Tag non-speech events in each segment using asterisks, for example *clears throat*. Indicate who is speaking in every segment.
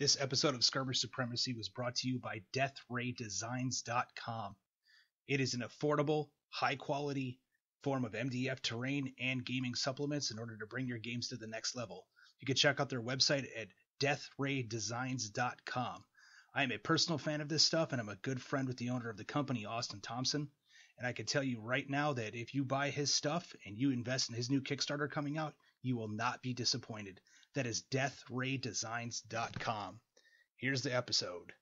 Speaker 1: This episode of Skirmish Supremacy was brought to you by DeathRayDesigns.com. It is an affordable, high quality form of MDF terrain and gaming supplements in order to bring your games to the next level. You can check out their website at DeathRayDesigns.com. I am a personal fan of this stuff, and I'm a good friend with the owner of the company, Austin Thompson. And I can tell you right now that if you buy his stuff and you invest in his new Kickstarter coming out, you will not be disappointed. That is deathraydesigns.com. Here's the episode.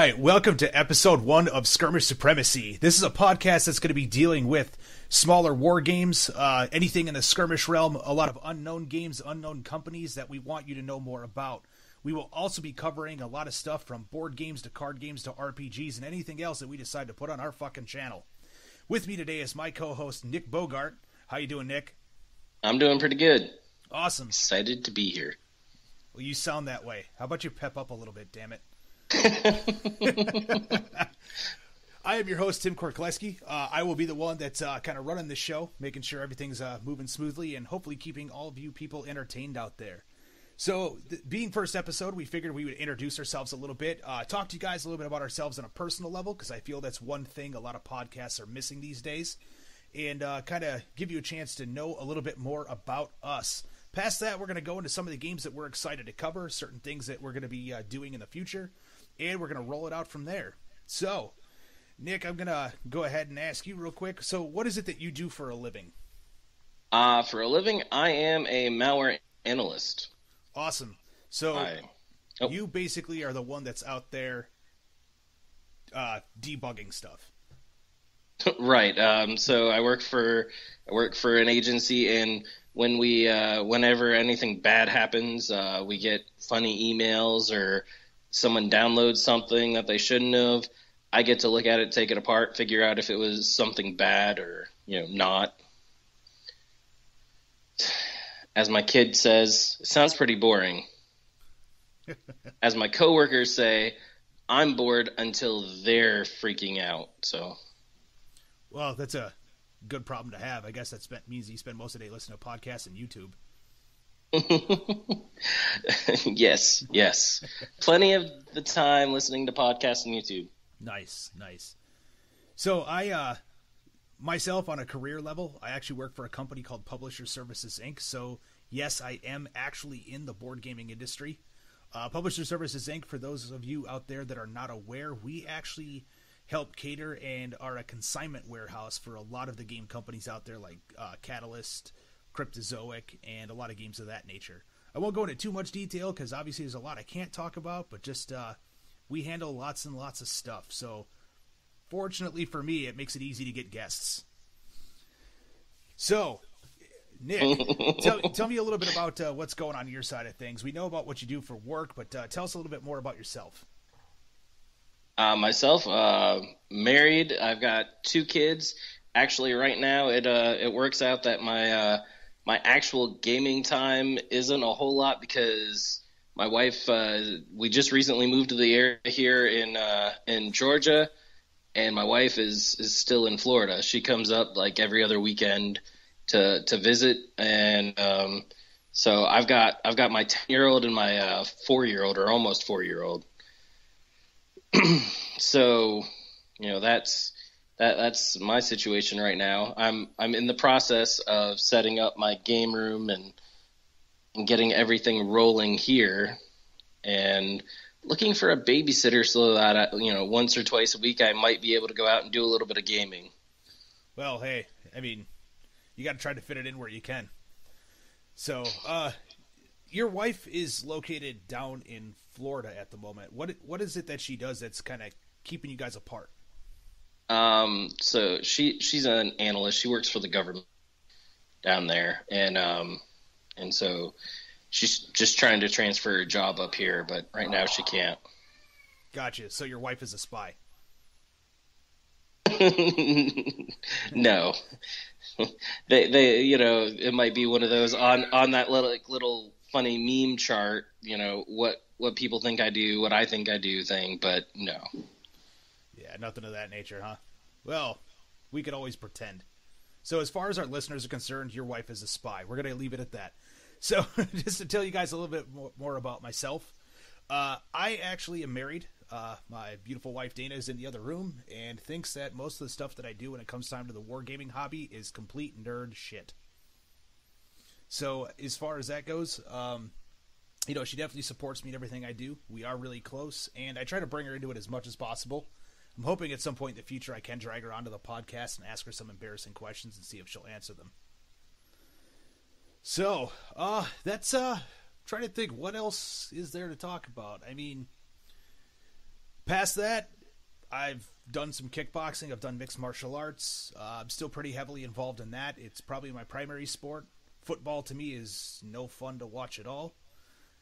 Speaker 1: Right, welcome to episode one of Skirmish Supremacy. This is a podcast that's going to be dealing with smaller war games, uh, anything in the skirmish realm, a lot of unknown games, unknown companies that we want you to know more about. We will also be covering a lot of stuff from board games to card games to RPGs and anything else that we decide to put on our fucking channel. With me today is my co-host Nick Bogart. How you doing, Nick?
Speaker 2: I'm doing pretty good.
Speaker 1: Awesome.
Speaker 2: Excited to be here.
Speaker 1: Well, you sound that way. How about you pep up a little bit, damn it? I am your host, Tim Korkleski. Uh, I will be the one that's uh, kind of running the show, making sure everything's uh, moving smoothly, and hopefully keeping all of you people entertained out there. So, th- being first episode, we figured we would introduce ourselves a little bit, uh, talk to you guys a little bit about ourselves on a personal level, because I feel that's one thing a lot of podcasts are missing these days, and uh, kind of give you a chance to know a little bit more about us. Past that, we're going to go into some of the games that we're excited to cover, certain things that we're going to be uh, doing in the future and we're going to roll it out from there. So, Nick, I'm going to go ahead and ask you real quick. So, what is it that you do for a living?
Speaker 2: Uh, for a living, I am a malware analyst.
Speaker 1: Awesome. So,
Speaker 2: I,
Speaker 1: oh. you basically are the one that's out there uh, debugging stuff. *laughs*
Speaker 2: right. Um, so I work for I work for an agency, and when we uh, whenever anything bad happens, uh, we get funny emails or someone downloads something that they shouldn't have, I get to look at it, take it apart, figure out if it was something bad or you know not. As my kid says, it sounds pretty boring. *laughs* As my coworkers say, I'm bored until they're freaking out. So,
Speaker 1: well, that's a good problem to have. I guess that means you spend most of the day listening to podcasts and YouTube. *laughs*
Speaker 2: yes, yes. Plenty of the time listening to podcasts and YouTube.
Speaker 1: Nice, nice. So I uh myself on a career level, I actually work for a company called Publisher Services Inc. So yes, I am actually in the board gaming industry. Uh, Publisher Services Inc. For those of you out there that are not aware, we actually help cater and are a consignment warehouse for a lot of the game companies out there, like uh, Catalyst, Cryptozoic, and a lot of games of that nature. I won't go into too much detail because obviously there's a lot I can't talk about, but just uh, we handle lots and lots of stuff. So, fortunately for me, it makes it easy to get guests. So, Nick, *laughs* tell, tell, me a little bit about uh, what's going on your side of things. We know about what you do for work, but uh, tell us a little bit more about yourself.
Speaker 2: Uh, myself, uh, married. I've got two kids. Actually, right now, it uh, it works out that my uh, my actual gaming time isn't a whole lot because my wife uh, we just recently moved to the area here in uh, in Georgia, and my wife is is still in Florida. She comes up like every other weekend to to visit, and um, so I've got I've got my ten year old and my uh, four year old or almost four year old. *clears throat* so you know that's that that's my situation right now. I'm I'm in the process of setting up my game room and and getting everything rolling here, and looking for a babysitter so that I, you know once or twice a week I might be able to go out and do a little bit of gaming.
Speaker 1: Well, hey, I mean, you got to try to fit it in where you can. So, uh, your wife is located down in Florida at the moment. What what is it that she does that's kind of keeping you guys apart?
Speaker 2: Um, so she she's an analyst. She works for the government down there, and um, and so she's just trying to transfer her job up here, but right now she can't.
Speaker 1: Gotcha. So your wife is a spy. *laughs*
Speaker 2: no, they they you know it might be one of those on on that little like, little funny meme chart. You know what what people think I do, what I think I do thing, but no.
Speaker 1: Yeah, nothing of that nature, huh? Well, we could always pretend. So as far as our listeners are concerned, your wife is a spy. We're gonna leave it at that. So *laughs* just to tell you guys a little bit more, more about myself, uh, I actually am married. Uh, my beautiful wife Dana is in the other room and thinks that most of the stuff that I do when it comes time to the wargaming hobby is complete nerd shit. So as far as that goes, um, you know, she definitely supports me in everything I do. We are really close, and I try to bring her into it as much as possible. I'm hoping at some point in the future I can drag her onto the podcast and ask her some embarrassing questions and see if she'll answer them. So, uh, that's uh, trying to think what else is there to talk about. I mean, past that, I've done some kickboxing. I've done mixed martial arts. Uh, I'm still pretty heavily involved in that. It's probably my primary sport. Football to me is no fun to watch at all.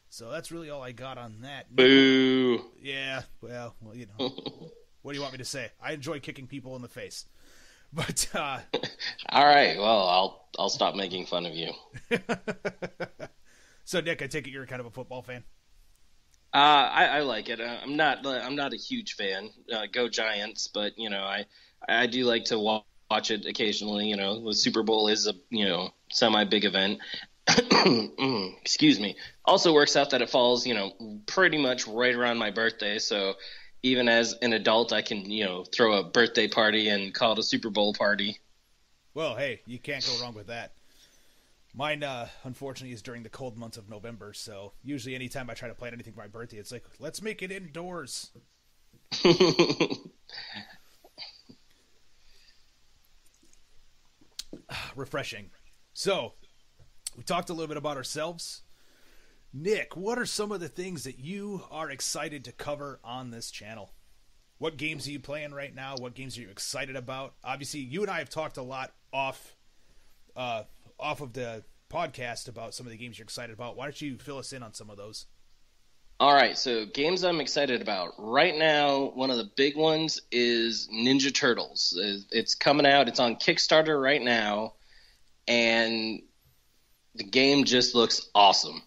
Speaker 1: So that's really all I got on that.
Speaker 2: Boo.
Speaker 1: Yeah, well, well, you know, *laughs* what do you want me to say? I enjoy kicking people in the face. *laughs* But uh *laughs*
Speaker 2: all right, well, I'll I'll stop making fun of you. *laughs*
Speaker 1: so Nick, I take it you're kind of a football fan.
Speaker 2: Uh, I, I like it. Uh, I'm not. I'm not a huge fan. Uh, go Giants! But you know, I I do like to watch, watch it occasionally. You know, the Super Bowl is a you know semi big event. *coughs* Excuse me. Also works out that it falls you know pretty much right around my birthday. So even as an adult, I can you know throw a birthday party and call it a Super Bowl party.
Speaker 1: Well, hey, you can't go wrong with that. Mine, uh, unfortunately, is during the cold months of November. So usually, anytime I try to plan anything for my birthday, it's like, let's make it indoors. *laughs* Refreshing. So, we talked a little bit about ourselves. Nick, what are some of the things that you are excited to cover on this channel? What games are you playing right now? What games are you excited about? Obviously, you and I have talked a lot off uh, off of the podcast about some of the games you're excited about. Why don't you fill us in on some of those?
Speaker 2: All right, so games I'm excited about right now. One of the big ones is Ninja Turtles. It's coming out. It's on Kickstarter right now, and the game just looks awesome.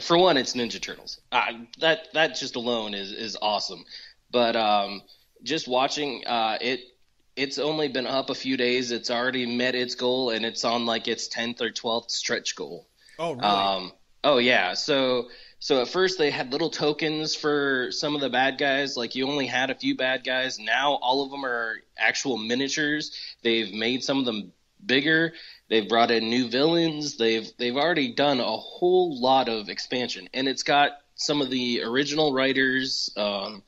Speaker 2: For one, it's Ninja Turtles. Uh, that that just alone is is awesome. But um, just watching uh, it it's only been up a few days. It's already met its goal, and it's on like its tenth or twelfth stretch goal.
Speaker 1: Oh, really?
Speaker 2: Um, oh yeah. So so at first they had little tokens for some of the bad guys. Like you only had a few bad guys. Now all of them are actual miniatures. They've made some of them bigger. They've brought in new villains. They've they've already done a whole lot of expansion, and it's got some of the original writers. Um,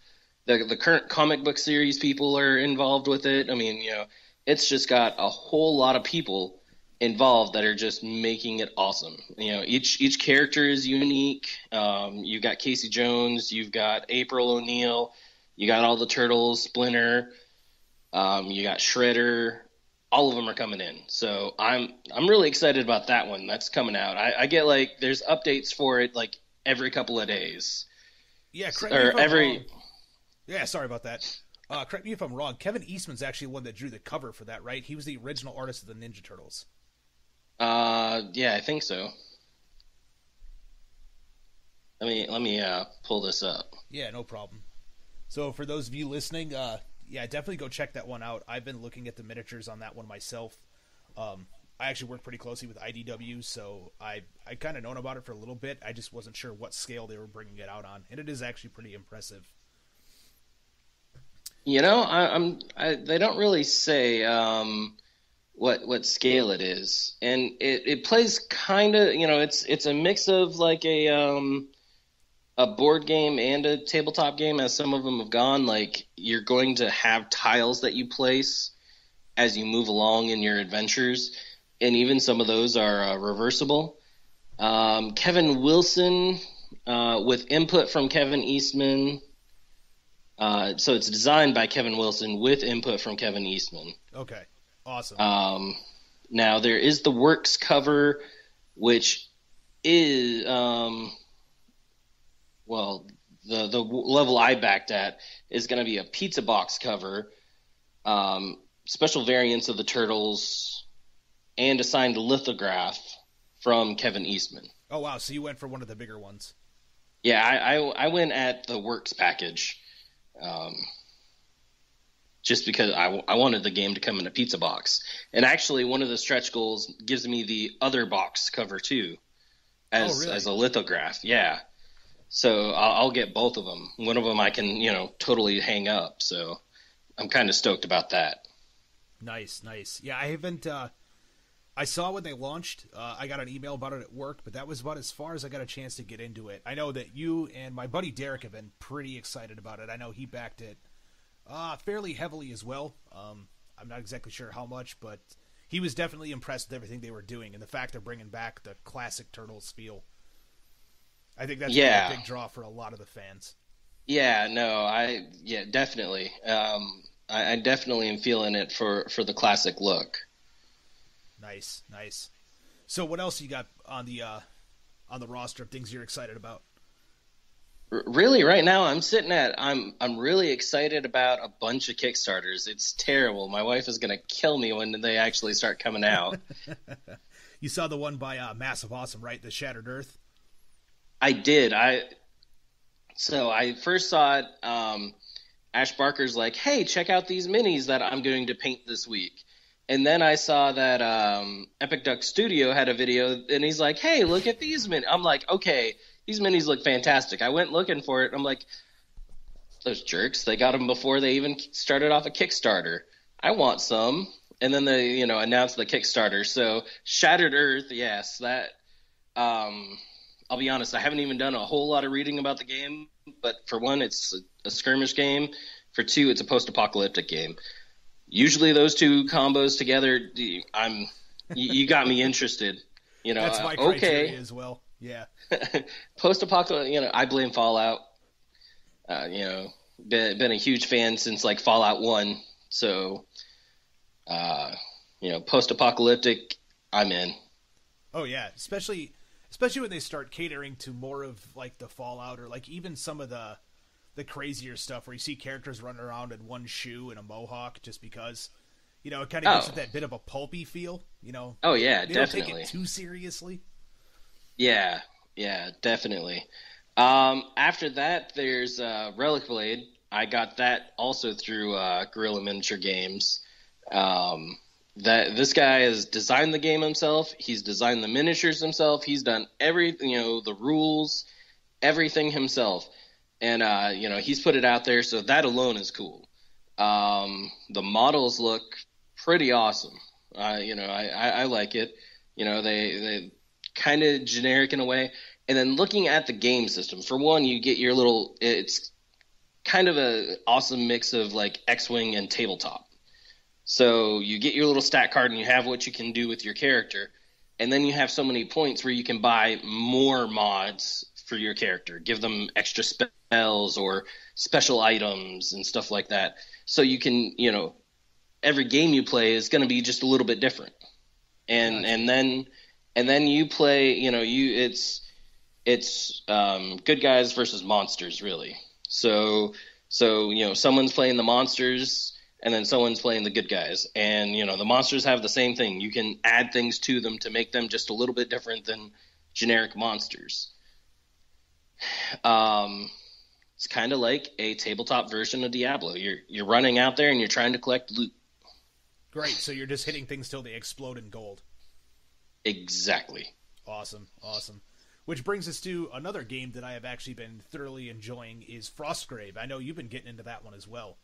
Speaker 2: the the current comic book series people are involved with it. I mean, you know, it's just got a whole lot of people involved that are just making it awesome. You know, each each character is unique. Um, you've got Casey Jones, you've got April O'Neil, you got all the turtles, Splinter, um, you got Shredder. All of them are coming in, so I'm I'm really excited about that one. That's coming out. I, I get like there's updates for it like every couple of days.
Speaker 1: Yeah, or every. Wrong yeah, sorry about that. Uh, correct me if I'm wrong. Kevin Eastman's actually the one that drew the cover for that, right? He was the original artist of the Ninja Turtles.
Speaker 2: Uh, yeah, I think so. Let me let me uh, pull this up.
Speaker 1: Yeah, no problem. So for those of you listening, uh, yeah, definitely go check that one out. I've been looking at the miniatures on that one myself. Um, I actually work pretty closely with IDW, so I I kind of known about it for a little bit. I just wasn't sure what scale they were bringing it out on, and it is actually pretty impressive.
Speaker 2: You know, I, am they don't really say um, what what scale it is, and it, it plays kind of. You know, it's it's a mix of like a um, a board game and a tabletop game, as some of them have gone. Like you're going to have tiles that you place as you move along in your adventures, and even some of those are uh, reversible. Um, Kevin Wilson, uh, with input from Kevin Eastman uh, so it's designed by Kevin Wilson with input from Kevin Eastman.
Speaker 1: Okay, awesome.
Speaker 2: Um, now there is the works cover, which is um, well, the the level I backed at is going to be a pizza box cover, um, special variants of the turtles, and a signed lithograph from Kevin Eastman.
Speaker 1: Oh wow! So you went for one of the bigger ones.
Speaker 2: Yeah, I I, I went at the works package, um, just because I, I wanted the game to come in a pizza box. And actually, one of the stretch goals gives me the other box cover too, as
Speaker 1: Oh, really?
Speaker 2: as a lithograph. Yeah. So I'll, I'll get both of them. One of them I can you know totally hang up. So I'm kind of stoked about that.
Speaker 1: Nice, nice. Yeah, I haven't. Uh, I saw when they launched. Uh, I got an email about it at work, but that was about as far as I got a chance to get into it. I know that you and my buddy Derek have been pretty excited about it. I know he backed it uh, fairly heavily as well. Um, I'm not exactly sure how much, but he was definitely impressed with everything they were doing and the fact they're bringing back the classic Turtles feel. I think that's
Speaker 2: Yeah.
Speaker 1: a big draw for a lot of the fans.
Speaker 2: Yeah, no, I yeah definitely. Um, I, I definitely am feeling it for for the classic look.
Speaker 1: Nice, nice. So, what else you got on the uh, on the roster of things you're excited about?
Speaker 2: R- really right now i'm sitting at i'm i'm really excited about a bunch of kickstarters it's terrible my wife is going to kill me when they actually start coming out *laughs*
Speaker 1: You saw the one by uh, Massive Awesome, right? The Shattered Earth.
Speaker 2: I did. I so i first saw it um ash barker's like hey check out these minis that i'm going to paint this week. And then i saw that um epic duck studio had a video and he's like hey look at these minis i'm like okay these minis look fantastic. I went looking for it. I'm like those jerks they got them before they even started off a kickstarter. I want some. And then they you know announced the kickstarter. So shattered earth yes that um i'll be honest i haven't even done a whole lot of reading about the game but for one it's a, a skirmish game for two it's a post-apocalyptic game usually those two combos together i'm you, you got me interested you know
Speaker 1: That's
Speaker 2: uh,
Speaker 1: my criteria
Speaker 2: okay
Speaker 1: as well. Yeah. *laughs*
Speaker 2: post-apocalyptic you know i blame fallout uh, you know been, been a huge fan since like fallout 1 so uh, you know post-apocalyptic i'm in
Speaker 1: Oh yeah, especially especially when they start catering to more of like the Fallout or like even some of the the crazier stuff where you see characters running around in one shoe and a mohawk just because. You know, it kind of gives
Speaker 2: Oh.
Speaker 1: it that bit of a pulpy feel. You know,
Speaker 2: oh yeah
Speaker 1: they don't
Speaker 2: definitely
Speaker 1: take it too seriously.
Speaker 2: Yeah, yeah, definitely. Um, after that, there's uh, Relic Blade. I got that also through uh, Guerrilla Miniature Games. Um, that this guy has designed the game himself. He's designed the miniatures himself. He's done every you know the rules, everything himself, and uh, you know he's put it out there. So that alone is cool. Um, the models look pretty awesome. Uh, you know, I, I, I like it. You know, they they kind of generic in a way. And then looking at the game system, for one, you get your little. It's kind of a awesome mix of like X-wing and tabletop. So you get your little stat card and you have what you can do with your character, and then you have so many points where you can buy more mods for your character, give them extra spells or special items and stuff like that. So you can, you know, every game you play is going to be just a little bit different. And and then and then you play, you know, you it's it's um, good guys versus monsters really. So so you know someone's playing the monsters and then someone's playing the good guys and you know the monsters have the same thing. You can add things to them to make them just a little bit different than generic monsters. Um, it's kind of like a tabletop version of Diablo. You're you're running out there and you're trying to collect loot.
Speaker 1: Great. So you're just hitting things till they explode in gold.
Speaker 2: Exactly.
Speaker 1: Awesome, awesome. Which brings us to another game that I have actually been thoroughly enjoying is Frostgrave. I know you've been getting into that one as well.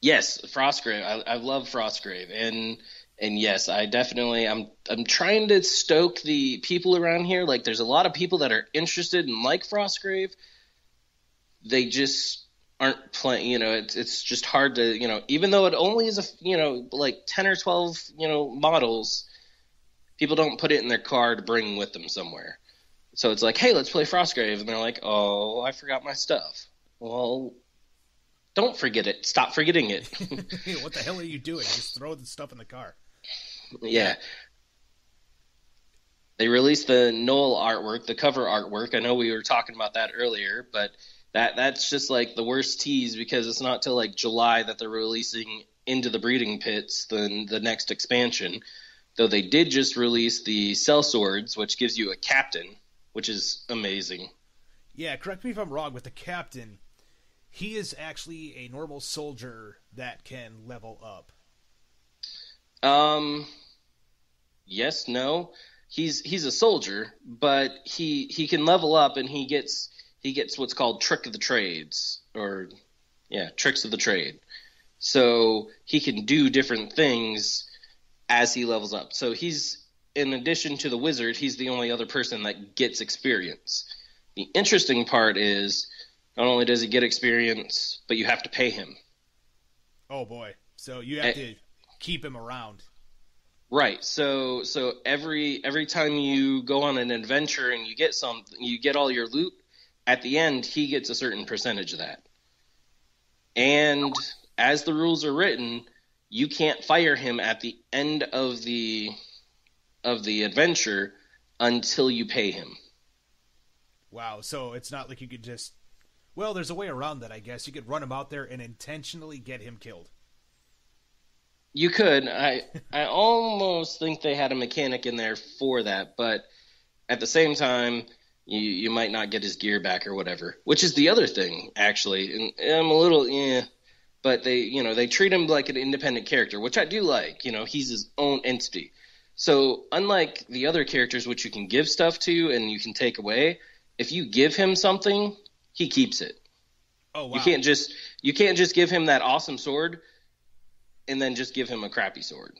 Speaker 2: Yes, Frostgrave. I, I love Frostgrave, and and yes, I definitely. I'm I'm trying to stoke the people around here. Like, there's a lot of people that are interested and like Frostgrave. They just aren't playing. You know, it's it's just hard to. You know, even though it only is a you know like ten or twelve you know models, people don't put it in their car to bring with them somewhere. So it's like, hey, let's play Frostgrave, and they're like, oh, I forgot my stuff. Well, don't forget it. Stop forgetting it. *laughs* *laughs*
Speaker 1: what the hell are you doing? Just throw the stuff in the car.
Speaker 2: yeah. They released the Noel artwork, the cover artwork. I know we were talking about that earlier, but that that's just like the worst tease because it's not till like July that they're releasing into the breeding pits the the next expansion. Though they did just release the Sellswords, which gives you a captain, which is amazing.
Speaker 1: Yeah, correct me if I'm wrong. With the captain, he is actually a normal soldier that can level up.
Speaker 2: Um, yes, no. He's he's a soldier, but he he can level up and he gets he gets what's called trick of the trades or yeah, tricks of the trade. So he can do different things as he levels up. So he's in addition to the wizard, he's the only other person that gets experience. The interesting part is not only does he get experience, but you have to pay him.
Speaker 1: Oh boy. So you have eh. to keep him around.
Speaker 2: Right. So so every every time you go on an adventure and you get some you get all your loot, at the end he gets a certain percentage of that. And as the rules are written, you can't fire him at the end of the of the adventure until you pay him.
Speaker 1: Wow, so it's not like you could just well, there's a way around that, I guess. You could run him out there and intentionally get him killed.
Speaker 2: You could. I I almost think they had a mechanic in there for that, but at the same time, you you might not get his gear back or whatever. Which is the other thing, actually. And I'm a little yeah, but they you know they treat him like an independent character, which I do like. You know, he's his own entity. So unlike the other characters, which you can give stuff to and you can take away, if you give him something, he keeps it.
Speaker 1: Oh wow.
Speaker 2: You can't just you can't just give him that awesome sword and then just give him a crappy sword.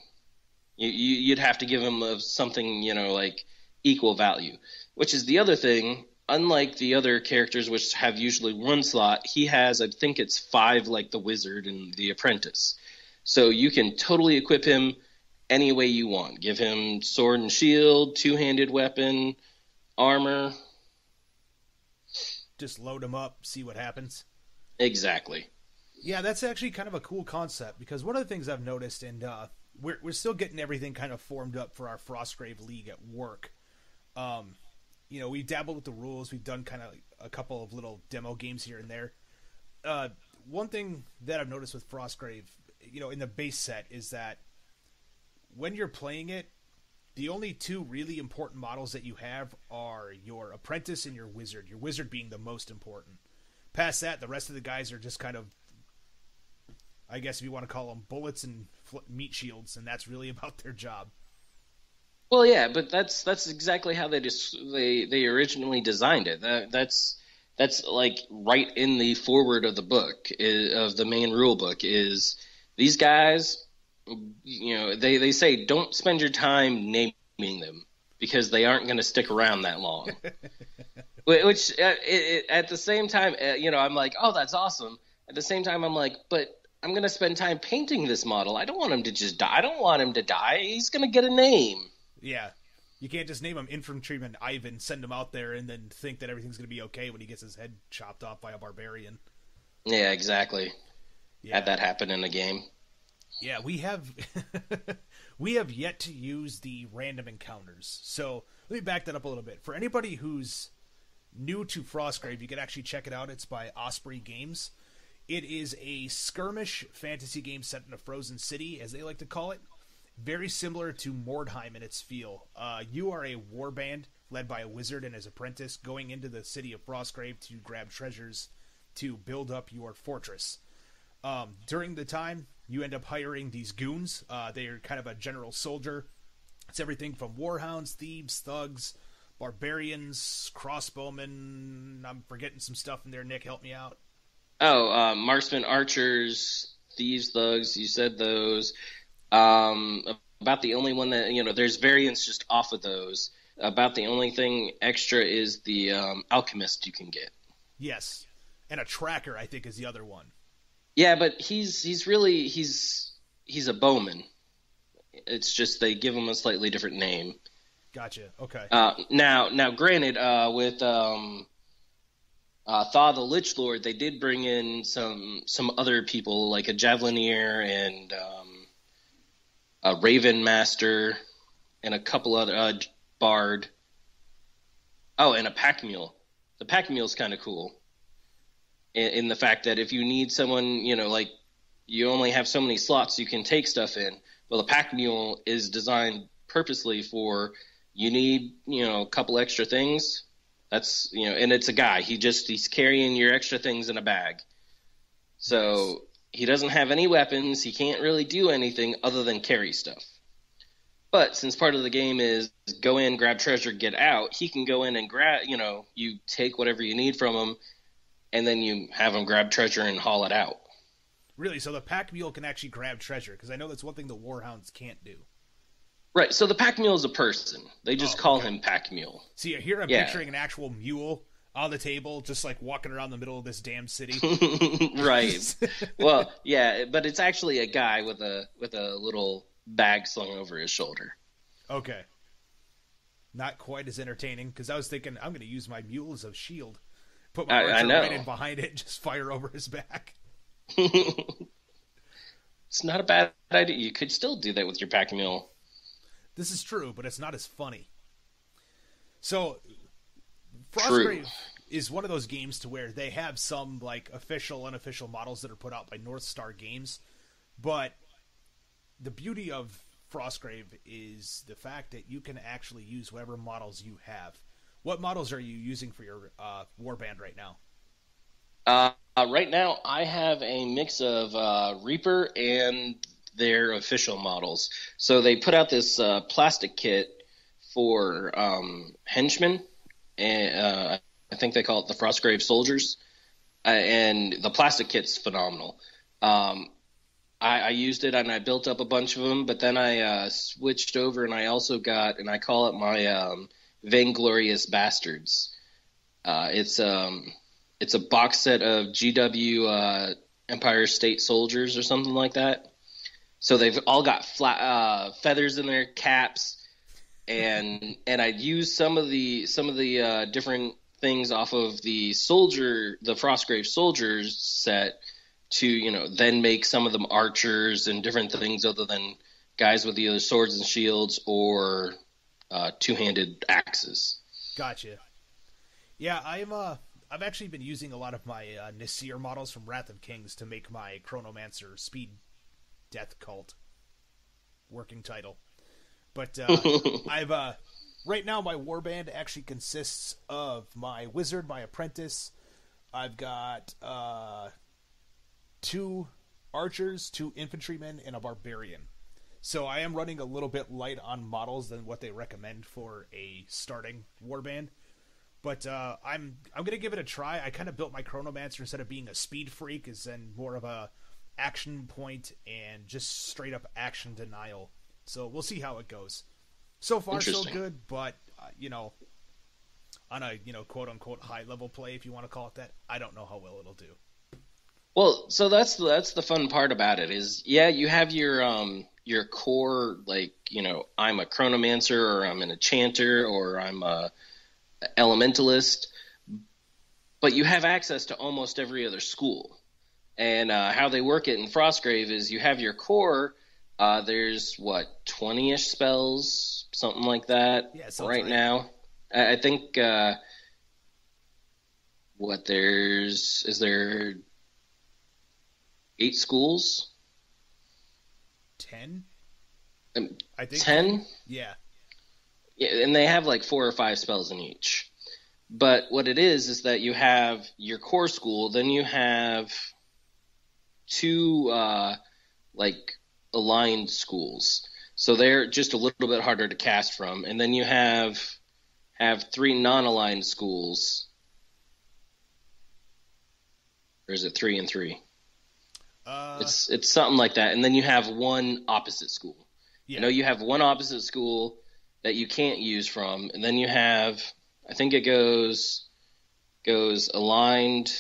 Speaker 2: You, you would have to give him of something you know like equal value, which is the other thing. Unlike the other characters, which have usually one slot, he has I think it's five, like the wizard and the apprentice. So you can totally equip him any way you want. Give him sword and shield, two handed weapon, armor.
Speaker 1: Just load them up, see what happens.
Speaker 2: Exactly.
Speaker 1: Yeah, that's actually kind of a cool concept because one of the things I've noticed, and uh, we're we're still getting everything kind of formed up for our Frostgrave League at work. Um, you know, we've dabbled with the rules. We've done kind of a couple of little demo games here and there. Uh, one thing that I've noticed with Frostgrave, you know, in the base set is that when you're playing it, the only two really important models that you have are your apprentice and your wizard. Your wizard being the most important. Past that, the rest of the guys are just kind of I guess if you want to call them bullets and meat shields, and that's really *laughs* about their job.
Speaker 2: Well, yeah, but that's that's exactly how they just they they originally designed it. That, that's that's like right in the foreword of the book is, of the main rule book is these guys. You know, they they say don't spend your time naming them because they aren't going to stick around that long. *laughs* Which uh, it, it, at the same time, uh, you know, I'm like, oh, that's awesome. At the same time, I'm like, but I'm going to spend time painting this model. I don't want him to just die. I don't want him to die. He's going to get a name.
Speaker 1: Yeah. You can't just name him Infantryman Ivan, send him out there, and then think that everything's going to be okay when he gets his head chopped off by a barbarian.
Speaker 2: Yeah, exactly. Yeah. Had that happen in a game.
Speaker 1: Yeah, we have *laughs* we have yet to use the random encounters. So let me back that up a little bit. For anybody who's new to Frostgrave, you can actually check it out. It's by Osprey Games. It is a skirmish fantasy game set in a frozen city, as they like to call it. Very similar to Mordheim in its feel. Uh, you are a warband led by a wizard and his apprentice going into the city of Frostgrave to grab treasures to build up your fortress. Um, during the time, you end up hiring these goons. Uh, they are kind of a general soldier. It's everything from warhounds, thieves, thugs, barbarians, crossbowmen. I'm forgetting some stuff in there. Nick, help me out.
Speaker 2: Oh, uh, marksman, archers, thieves, thugs. You said those. Um, about the only one that you know, there's variants just off of those. About the only thing extra is the um, alchemist you can get.
Speaker 1: Yes, and a tracker I think is the other one.
Speaker 2: Yeah, but he's he's really he's he's a bowman. It's just they give him a slightly different name.
Speaker 1: Gotcha. Okay.
Speaker 2: Uh, now, now, granted, uh, with um, uh, Thaw the Lich Lord, they did bring in some some other people like a Javelineer and um, a Raven Master and a couple other uh, Bard. Oh, and a Pack Mule. The Pack Mule's kind of cool. In, in the fact that if you need someone, you know, like you only have so many slots you can take stuff in. Well, a pack mule is designed purposely for you need, you know, a couple extra things. That's you know, and it's a guy. He just he's carrying your extra things in a bag. So he doesn't have any weapons. He can't really do anything other than carry stuff. But since part of the game is go in, grab treasure, get out, he can go in and grab, you know, you take whatever you need from him, and then you have them grab treasure and haul it out.
Speaker 1: Really? So the pack mule can actually grab treasure? Because I know that's one thing the warhounds can't do.
Speaker 2: Right. So the pack mule is a person. They just oh, call okay. him pack mule.
Speaker 1: See, here I'm yeah. picturing an actual mule on the table, just like walking around the middle of this damn city. *laughs* *laughs*
Speaker 2: right. well, yeah, but it's actually a guy with a with a little bag slung over his shoulder.
Speaker 1: Okay. Not quite as entertaining because I was thinking I'm going to use my mule as a shield. Put my I, I right in behind it, and just fire over his back. *laughs*
Speaker 2: it's not a bad idea. You could still do that with your pack mule.
Speaker 1: This is true, but it's not as funny. So Frostgrave is one of those games to where they have some like official, unofficial models that are put out by North Star Games, but the beauty of Frostgrave is the fact that you can actually use whatever models you have. What models are you using for your uh, warband right now?
Speaker 2: Uh, right now, I have a mix of uh, Reaper and their official models. So they put out this uh, plastic kit for um, henchmen and uh, I think they call it the Frostgrave Soldiers, uh, and the plastic kit's phenomenal. Um, I, I, used it and I built up a bunch of them, but then I uh, switched over and I also got and I call it my um, Vainglorious Bastards. Uh, it's um, it's a box set of GW uh, Empire State Soldiers or something like that. So they've all got flat uh, feathers in their caps and and I used some of the some of the uh, different things off of the soldier the Frostgrave soldiers set to you know then make some of them archers and different things other than guys with either swords and shields or uh, two-handed axes.
Speaker 1: Gotcha. Yeah, I'm uh I've actually been using a lot of my uh, Nasier models from Wrath of Kings to make my Chronomancer Speed Death Cult working title. But uh, *laughs* I've uh, right now my warband actually consists of my wizard, my apprentice. I've got uh, two archers, two infantrymen, and a barbarian. So I am running a little bit light on models than what they recommend for a starting warband. But uh, I'm I'm gonna give it a try. I kind of built my Chronomancer instead of being a speed freak, is then more of a action point and just straight up action denial. So we'll see how it goes. So far, so good, but uh, you know, on a you know quote unquote high level play, if you want to call it that, I don't know how well it'll do.
Speaker 2: Well, so that's the, that's the fun part about it is yeah, you have your um your core like you know I'm a chronomancer or I'm an enchanter or I'm a elementalist, but you have access to almost every other school. And uh, how they work it in Frostgrave is you have your core uh, there's what twenty ish spells, something like that. Yeah, right, right, now. I, I think uh, what there's is there eight schools.
Speaker 1: Ten.
Speaker 2: Um, I think ten.
Speaker 1: Yeah.
Speaker 2: Yeah, and they have like four or five spells in each. But what it is is that you have your core school, then you have two uh, like aligned schools. So they're just a little bit harder to cast from. And then you have have three non-aligned schools. Or is it three and three? Uh, it's it's something like that. And then you have one opposite school. Yeah. You know, you have one opposite school that you can't use from, and then you have I think it goes goes aligned,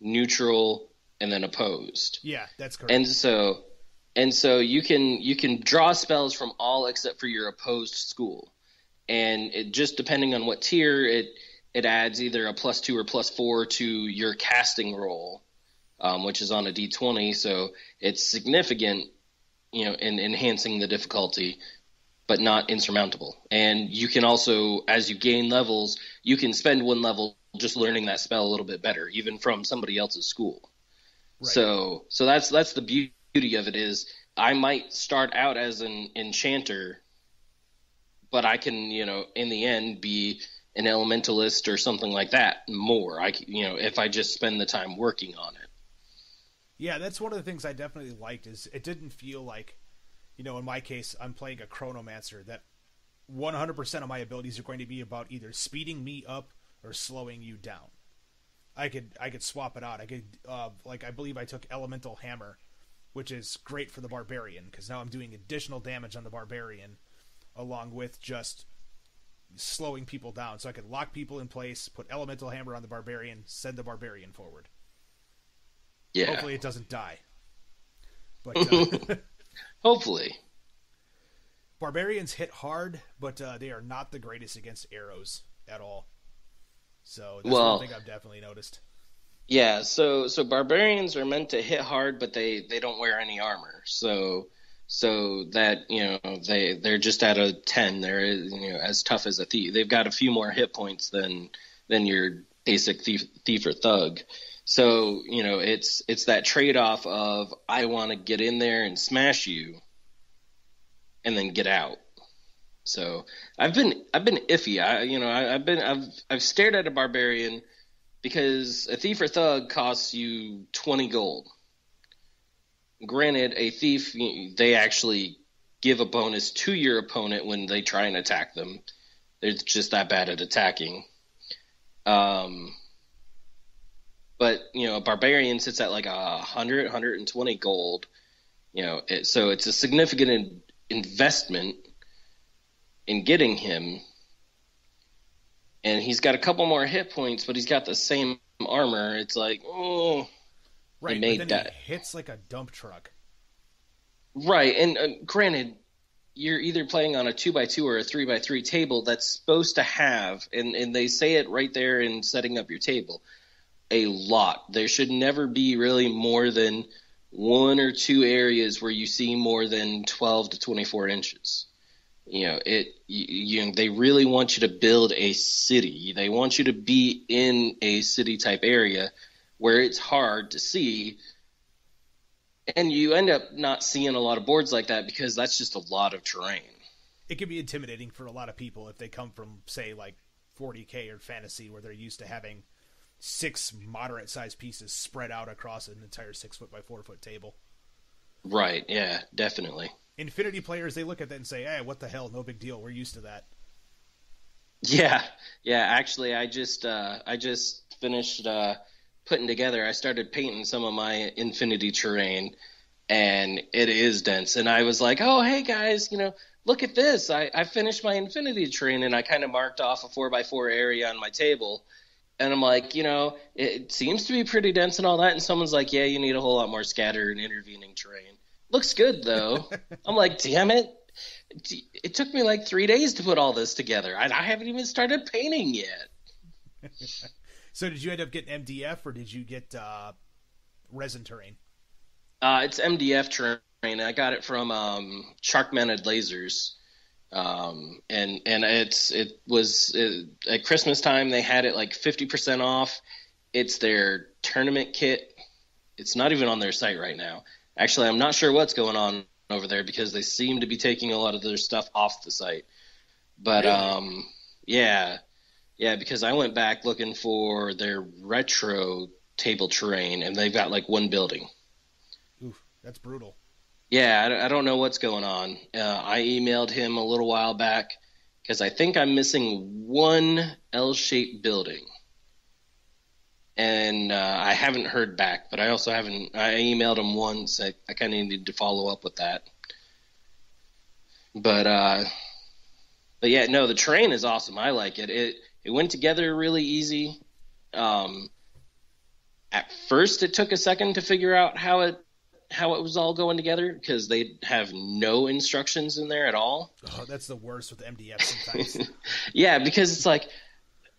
Speaker 2: neutral, and then opposed.
Speaker 1: Yeah, that's correct.
Speaker 2: And so and so you can you can draw spells from all except for your opposed school and it just depending on what tier it it adds either a plus two or plus four to your casting roll um, which is on a d20 so it's significant you know in enhancing the difficulty but not insurmountable and you can also as you gain levels you can spend one level just learning that spell a little bit better, even from somebody else's school. Right. So so that's that's the beauty of it is I might start out as an enchanter, but I can you know in the end be an elementalist or something like that more. I you know if I just spend the time working on it.
Speaker 1: Yeah, that's one of the things I definitely liked is it didn't feel like, you know, in my case, I'm playing a chronomancer that 100% of my abilities are going to be about either speeding me up or slowing you down. I could I could swap it out. I could uh, like I believe I took elemental hammer, which is great for the barbarian because now I'm doing additional damage on the barbarian, along with just slowing people down. So I could lock people in place, put elemental hammer on the barbarian, send the barbarian forward.
Speaker 2: Yeah.
Speaker 1: Hopefully it doesn't die. But uh, *laughs*
Speaker 2: hopefully.
Speaker 1: Barbarians hit hard, but uh, they are not the greatest against arrows at all. So that's well, one thing I've definitely noticed.
Speaker 2: Yeah, so so barbarians are meant to hit hard, but they they don't wear any armor. So so that you know they they're just at a ten. They're you know as tough as a thief. They've got a few more hit points than than your basic thief thief or thug. So you know it's it's that trade off of I want to get in there and smash you, and then get out. So I've been I've been iffy. I you know I, have been I've I've stared at a barbarian because a thief or thug costs you twenty gold. Granted, a thief they actually give a bonus to your opponent when they try and attack them. They're just that bad at attacking. Um, but you know, a barbarian sits at like a hundred, 120 gold. You know, it, so it's a significant in, investment in getting him. And he's got a couple more hit points, but he's got the same armor. It's like, oh,
Speaker 1: right. Made but then that. he hits like a dump truck.
Speaker 2: Right, and uh, granted, you're either playing on a two by two or a three by three table that's supposed to have, and and they say it right there in setting up your table a lot. There should never be really more than one or two areas where you see more than 12 to 24 inches. You know, it. You, you they really want you to build a city. They want you to be in a city type area where it's hard to see, and you end up not seeing a lot of boards like that because that's just a lot of terrain.
Speaker 1: It can be intimidating for a lot of people if they come from, say, like 40k or fantasy, where they're used to having six moderate sized pieces spread out across an entire six foot by four foot table.
Speaker 2: Right. Yeah. Definitely.
Speaker 1: Infinity players, they look at that and say, "Hey, what the hell? No big deal. We're used to that."
Speaker 2: Yeah. Yeah. Actually, I just uh, I just finished uh, putting together. I started painting some of my Infinity terrain, and it is dense. And I was like, "Oh, hey guys, you know." Look at this! I, I finished my Infinity terrain, and I kind of marked off a four by four area on my table, and I'm like, you know, it, seems to be pretty dense and all that. And someone's like, yeah, you need a whole lot more scatter and intervening terrain. Looks good though. *laughs* I'm like, damn it. It took me like three days to put all this together. I, I haven't even started painting yet. *laughs*
Speaker 1: so did you end up getting MDF or did you get uh, resin terrain?
Speaker 2: Uh, it's MDF terrain. I got it from um, Shark Mounted Lasers. Um, and and it's it was it, at Christmas time they had it like fifty percent off. It's their tournament kit. It's not even on their site right now. Actually, I'm not sure what's going on over there because they seem to be taking a lot of their stuff off the site. But really? um, yeah, yeah, because I went back looking for their retro table terrain, and they've got like one building.
Speaker 1: Oof, that's brutal.
Speaker 2: Yeah, I, don't know what's going on. Uh, I emailed him a little while back because I think I'm missing one L-shaped building, and uh, I haven't heard back. But I also haven't. I emailed him once. I, I kind of needed to follow up with that. But uh, but yeah, no, the train is awesome. I like it. It it went together really easy. Um, at first, it took a second to figure out how it how it was all going together because they have no instructions in there at all.
Speaker 1: Oh, that's the worst with MDF sometimes. *laughs*
Speaker 2: yeah, because it's like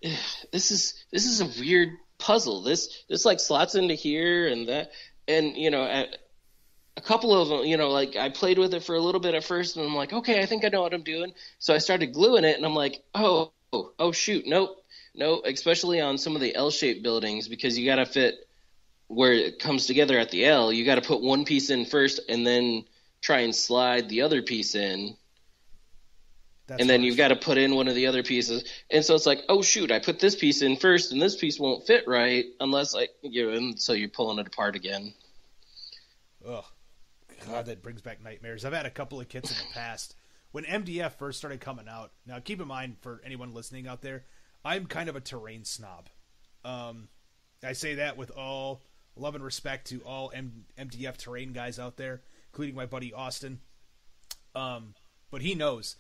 Speaker 2: *sighs* this is this is a weird puzzle. This this like slots into here and that, and you know, at, a couple of them, you know, like I played with it for a little bit at first, and I'm like, okay, I think I know what I'm doing. So I started gluing it, and I'm like, oh, oh, oh shoot, nope, no, especially on some of the L-shaped buildings because you got to fit where it comes together at the L. You got to put one piece in first and then try and slide the other piece in.
Speaker 1: That's
Speaker 2: and then you've got to put in one of the other pieces. And so it's like, oh shoot, I put this piece in first and this piece won't fit right unless I you know, and so you're pulling it apart again.
Speaker 1: Ugh. God, that brings back nightmares. I've had a couple of kits in the *laughs* past. When MDF first started coming out, now keep in mind for anyone listening out there, I'm kind of a terrain snob. Um, I say that with all love and respect to all M- MDF terrain guys out there, including my buddy Austin. Um, but he knows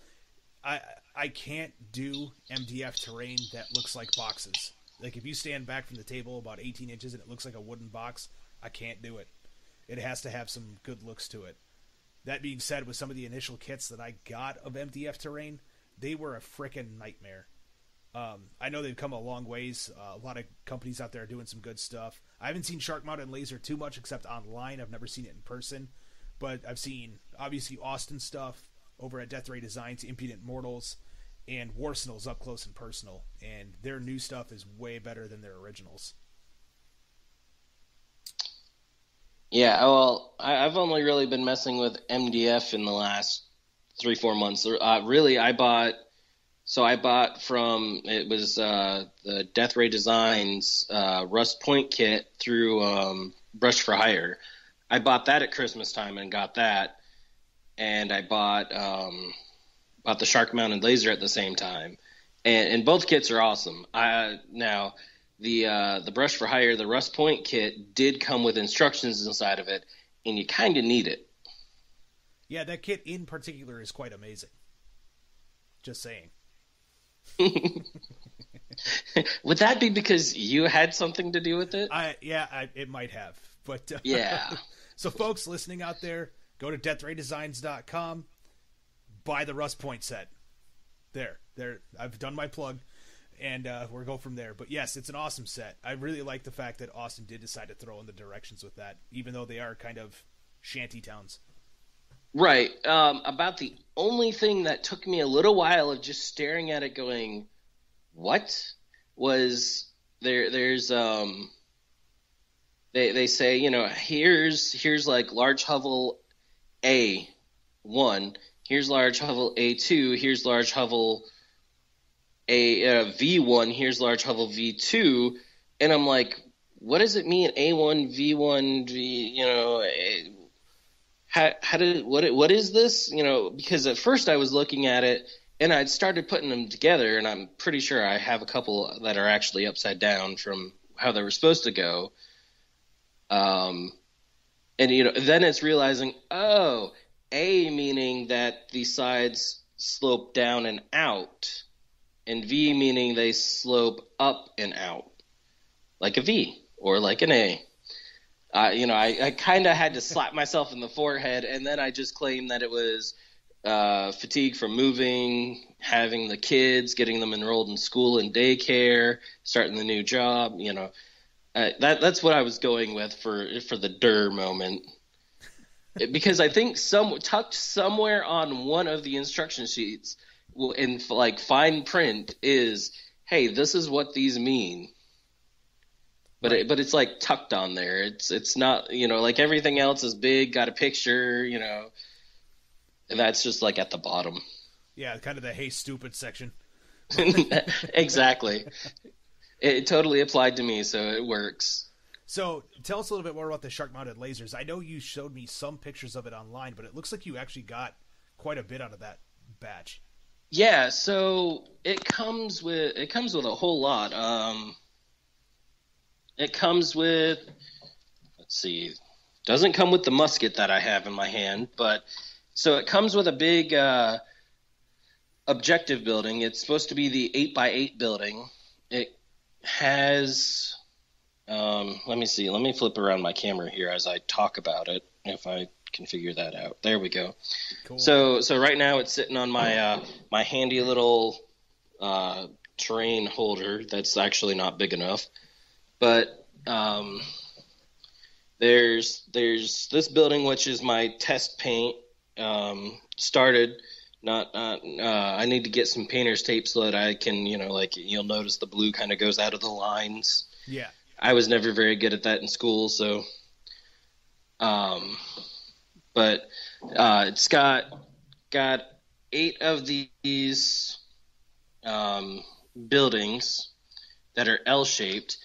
Speaker 1: I I can't do MDF terrain that looks like boxes. Like if you stand back from the table about 18 inches and it looks like a wooden box, I can't do it. It has to have some good looks to it. That being said, with some of the initial kits that I got of MDF terrain, they were a freaking nightmare. Um, I know they've come a long ways. Uh, a lot of companies out there are doing some good stuff. I haven't seen Shark Mounted Laser too much except online. I've never seen it in person, but I've seen obviously Austin stuff over at Death Ray Designs, Impudent Mortals, and Warsenals up close and personal. And their new stuff is way better than their originals.
Speaker 2: Yeah, well, I've only really been messing with MDF in the last three, four months. Uh, really, I bought. So I bought from it was uh, the Death Ray Designs uh, Rust Point kit through um, Brush for Hire. I bought that at Christmas time and got that, and I bought um, bought the Shark Mounted Laser at the same time, and, and both kits are awesome. I now the uh, the brush for hire, the Rust Point kit did come with instructions inside of it, and you kind of need it.
Speaker 1: Yeah, that kit in particular is quite amazing. Just saying. *laughs*
Speaker 2: Would that be because you had something to do with it?
Speaker 1: I yeah, I, it might have, but uh,
Speaker 2: Yeah. *laughs*
Speaker 1: so, folks listening out there, go to deathraydesigns.com, buy the Rust Point set. There, there. I've done my plug, and uh, we'll go from there. But yes, it's an awesome set. I really like the fact that Austin did decide to throw in the directions with that, even though they are kind of shanty towns.
Speaker 2: Right. Um, about the only thing that took me a little while of just staring at it, going, "What?" was there. There's um. They they say you know here's here's like large hovel A one. Here's large hovel A two. Here's large hovel a uh, V1. Here's large hovel V2, and I'm like, what does it mean A1 V1 V? You know, eh, how how did what what is this? You know, because at first I was looking at it and I'd started putting them together, and I'm pretty sure I have a couple that are actually upside down from how they were supposed to go. Um, and you know, then it's realizing, oh, A meaning that the sides slope down and out, and V meaning they slope up and out, like a V or like an A. Uh, you know, I, I kind of had to slap myself in the forehead, and then I just claimed that it was uh, fatigue from moving, having the kids, getting them enrolled in school and daycare, starting the new job. You know, uh, that that's what I was going with for for the der moment. because I think some tucked somewhere on one of the instruction sheets in like fine print is, "Hey, this is what these mean." But it, but it's like tucked on there. It's it's not you know like everything else is big, got a picture, you know. And that's just like at the bottom.
Speaker 1: Yeah, kind of the hey stupid section. *laughs* *laughs*
Speaker 2: exactly. It totally applied to me, so it works.
Speaker 1: So, tell us a little bit more about the shark mounted lasers. I know you showed me some pictures of it online, but it looks like you actually got quite a bit out of that batch.
Speaker 2: Yeah, so it comes with it comes with a whole lot. Um, it comes with let's see, doesn't come with the musket that I have in my hand, but so it comes with a big uh, objective building. It's supposed to be the eight by eight building. It has um, let me see. Let me flip around my camera here as I talk about it. If I can figure that out. There we go.
Speaker 1: Cool.
Speaker 2: So so right now it's sitting on my uh, my handy little uh, terrain holder that's actually not big enough. But um, there's there's this building which is my test paint. Um, started not not uh, I need to get some painter's tape so that I can you know like you'll notice the blue kind of goes out of the lines.
Speaker 1: Yeah.
Speaker 2: I was never very good at that in school, so um, but uh, it's got got eight of these um, buildings that are L shaped,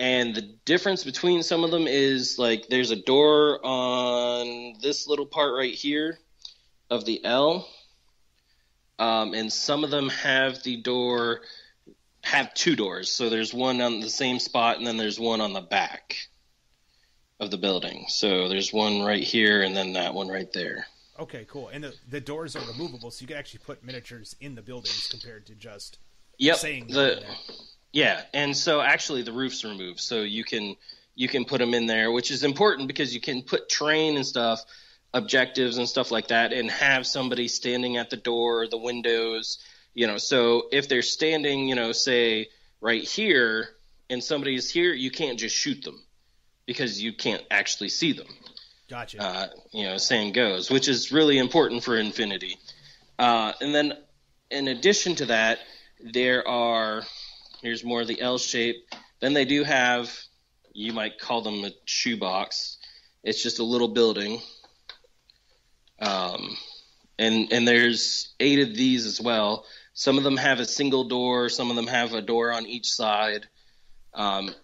Speaker 2: and the difference between some of them is like there's a door on this little part right here of the L, um, and some of them have the door have two doors. So there's one on the same spot, and then there's one on the back of the building. So there's one right here, and then that one right there.
Speaker 1: Okay, cool. And the, the doors are removable, so you can actually put miniatures in the buildings compared to just
Speaker 2: Yep.
Speaker 1: saying
Speaker 2: The yeah, and so actually the roof's removed, so you can you can put them in there, which is important because you can put train and stuff, objectives and stuff like that, and have somebody standing at the door, the windows, you know. So if they're standing, you know, say right here, and somebody's here, you can't just shoot them because you can't actually see them.
Speaker 1: Gotcha.
Speaker 2: Uh, you know, same goes, which is really important for Infinity. Uh, and then, in addition to that, there are here's more of the L shape. Then they do have, you might call them a shoebox. It's just a little building. Um, and and there's eight of these as well. Some of them have a single door. Some of them have a door on each side. Um,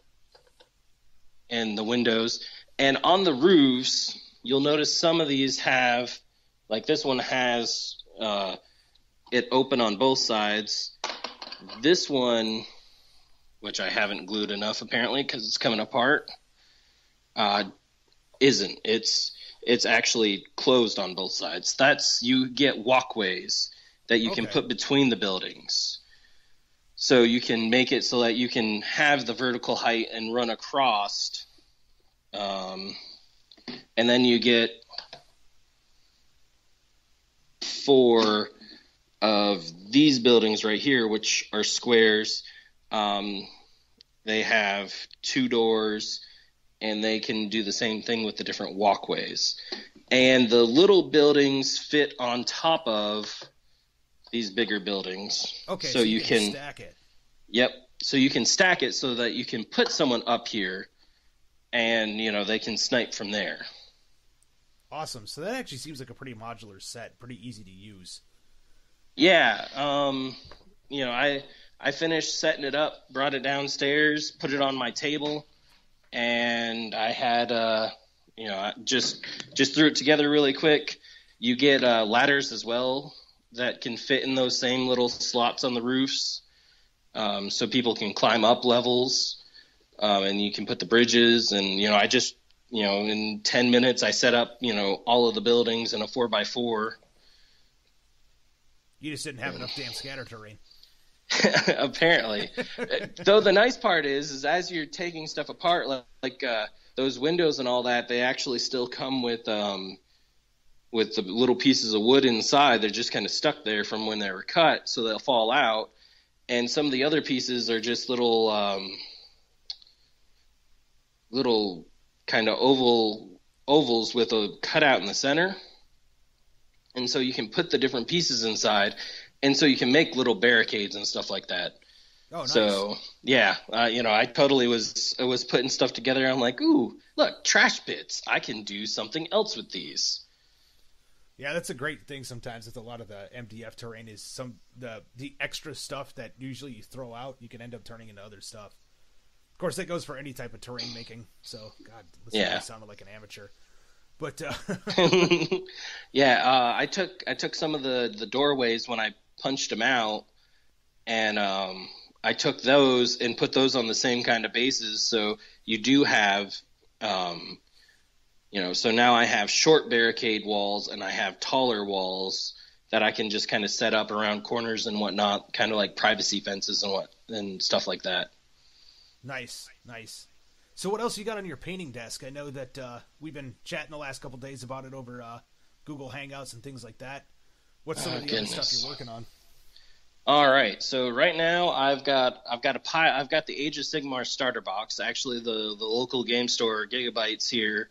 Speaker 2: and the windows. And on the roofs, you'll notice some of these have, like this one has uh, it open on both sides. This one, which I haven't glued enough apparently because it's coming apart, uh, isn't. It's it's actually closed on both sides. That's you get walkways that you can put between the buildings. So you can make it so that you can have the vertical height and run across. Um, and then you get four of these buildings right here, which are squares. Um, they have two doors, and they can do the same thing with the different walkways. And the little buildings fit on top of these bigger buildings.
Speaker 1: okay,
Speaker 2: so, you can,
Speaker 1: stack it.
Speaker 2: Yep. So you can stack it so that you can put someone up here, and you know they can snipe from there.
Speaker 1: Awesome. So that actually seems like a pretty modular set, pretty easy to use.
Speaker 2: Yeah, um, you know, I I finished setting it up, brought it downstairs, put it on my table, and I had uh, you know, just just threw it together really quick. You get uh, ladders as well that can fit in those same little slots on the roofs, um, so people can climb up levels, um, and you can put the bridges. And you know, I just you know, in ten minutes, I set up you know all of the buildings in a four by four.
Speaker 1: You just didn't have enough damn scatter terrain. *laughs*
Speaker 2: apparently. Though the nice part is is as you're taking stuff apart like, like uh, those windows and all that they actually still come with um with the little pieces of wood inside. They're just kind of stuck there from when they were cut so they'll fall out. And some of the other pieces are just little um little kind of oval ovals with a cutout in the center. And so you can put the different pieces inside and so you can make little barricades and stuff like that.
Speaker 1: Oh, nice.
Speaker 2: So yeah, uh, you know, I totally was I was putting stuff together. I'm like, ooh, look, trash bits. I can do something else with these.
Speaker 1: Yeah, that's a great thing sometimes with a lot of the MDF terrain is some the the extra stuff that usually you throw out, you can end up turning into other stuff. Of course, that goes for any type of terrain making. So, God,
Speaker 2: Yeah.
Speaker 1: really sounded like an amateur. But uh, *laughs* *laughs*
Speaker 2: yeah, uh, I took I took some of the the doorways when I punched them out, and um, I took those and put those on the same kind of bases. So you do have, um, you know, so now I have short barricade walls and I have taller walls that I can just kind of set up around corners and whatnot, kind of like privacy fences and what and stuff like that.
Speaker 1: nice, nice. So, what else you got on your painting desk? I know that uh, we've been chatting the last couple days about it over uh, Google Hangouts and things like that. What's some
Speaker 2: Oh,
Speaker 1: of the other stuff you're working on?
Speaker 2: All right. So right now I've got I've got a pie I've got the Age of Sigmar starter box. Actually, the the local game store Giga-Bites here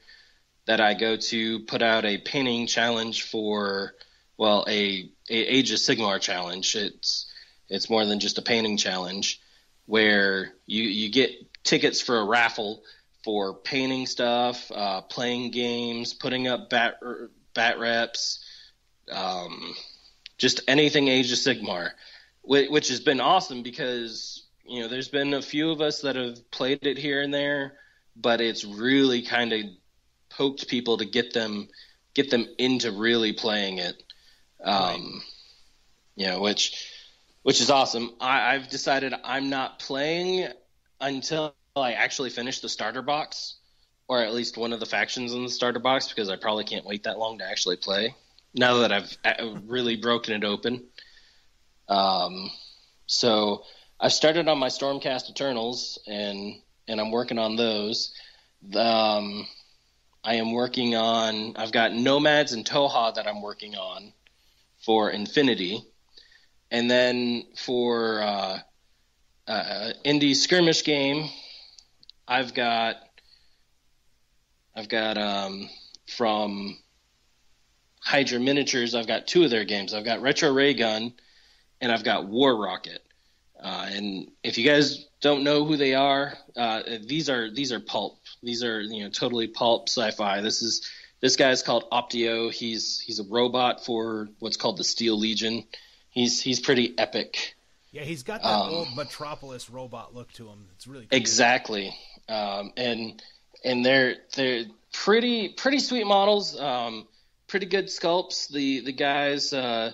Speaker 2: that I go to put out a painting challenge for well a, a Age of Sigmar challenge. It's it's more than just a painting challenge where you you get tickets for a raffle for painting stuff, uh, playing games, putting up bat bat reps, um, just anything Age of Sigmar, which has been awesome because you know there's been a few of us that have played it here and there, but it's really kind of poked people to get them get them into really playing it. Um, right. You know, which which is awesome. I, I've decided I'm not playing until I actually finish the starter box, or at least one of the factions in the starter box, because I probably can't wait that long to actually play. Now that I've really broken it open, um, so I've started on my Stormcast Eternals, and and I'm working on those. Um, I am working on. I've got Nomads and Tohaa that I'm working on for Infinity, and then for uh, uh, indie skirmish game, I've got I've got um, from Hydra Miniatures. I've got two of their games. I've got Retro Ray Gun, and I've got War Rocket. Uh, and if you guys don't know who they are, uh, these are these are pulp. These are you know totally pulp sci-fi. This is this guy is called Optio. He's he's a robot for what's called the Steel Legion. He's he's pretty epic.
Speaker 1: Yeah, he's got that um, old Metropolis robot look to him. It's really
Speaker 2: cool. exactly um, and and they're they're pretty pretty sweet models, um, pretty good sculpts. The the guys, uh,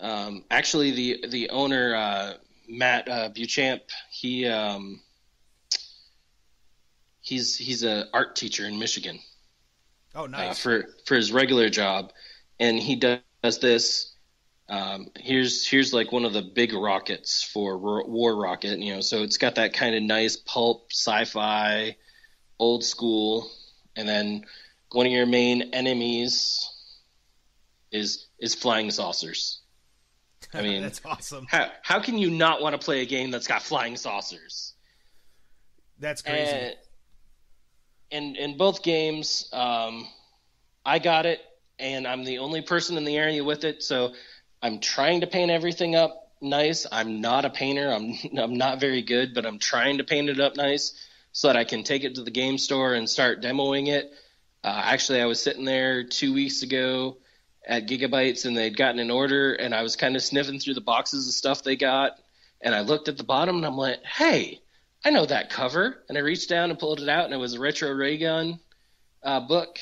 Speaker 2: um, actually the the owner uh, Matt uh, Beauchamp, he um, he's he's a art teacher in Michigan.
Speaker 1: Oh, nice.
Speaker 2: Uh, for for his regular job, and he does this um, here's here's like one of the big rockets for War Rocket, you know. So it's got that kind of nice pulp sci-fi, old school, and then one of your main enemies is is flying saucers. I *laughs* mean,
Speaker 1: that's awesome.
Speaker 2: How how can you not want to play a game that's got flying saucers?
Speaker 1: That's crazy. And
Speaker 2: in in both games, um, I got it, and I'm the only person in the area with it, so I'm trying to paint everything up nice. I'm not a painter. I'm *laughs* I'm not very good, but I'm trying to paint it up nice so that I can take it to the game store and start demoing it. Uh, actually, I was sitting there two weeks ago at Giga-Bites, and they'd gotten an order, and I was kind of sniffing through the boxes of stuff they got, and I looked at the bottom, and I'm like, "Hey, I know that cover," and I reached down and pulled it out, and it was a retro ray gun uh, book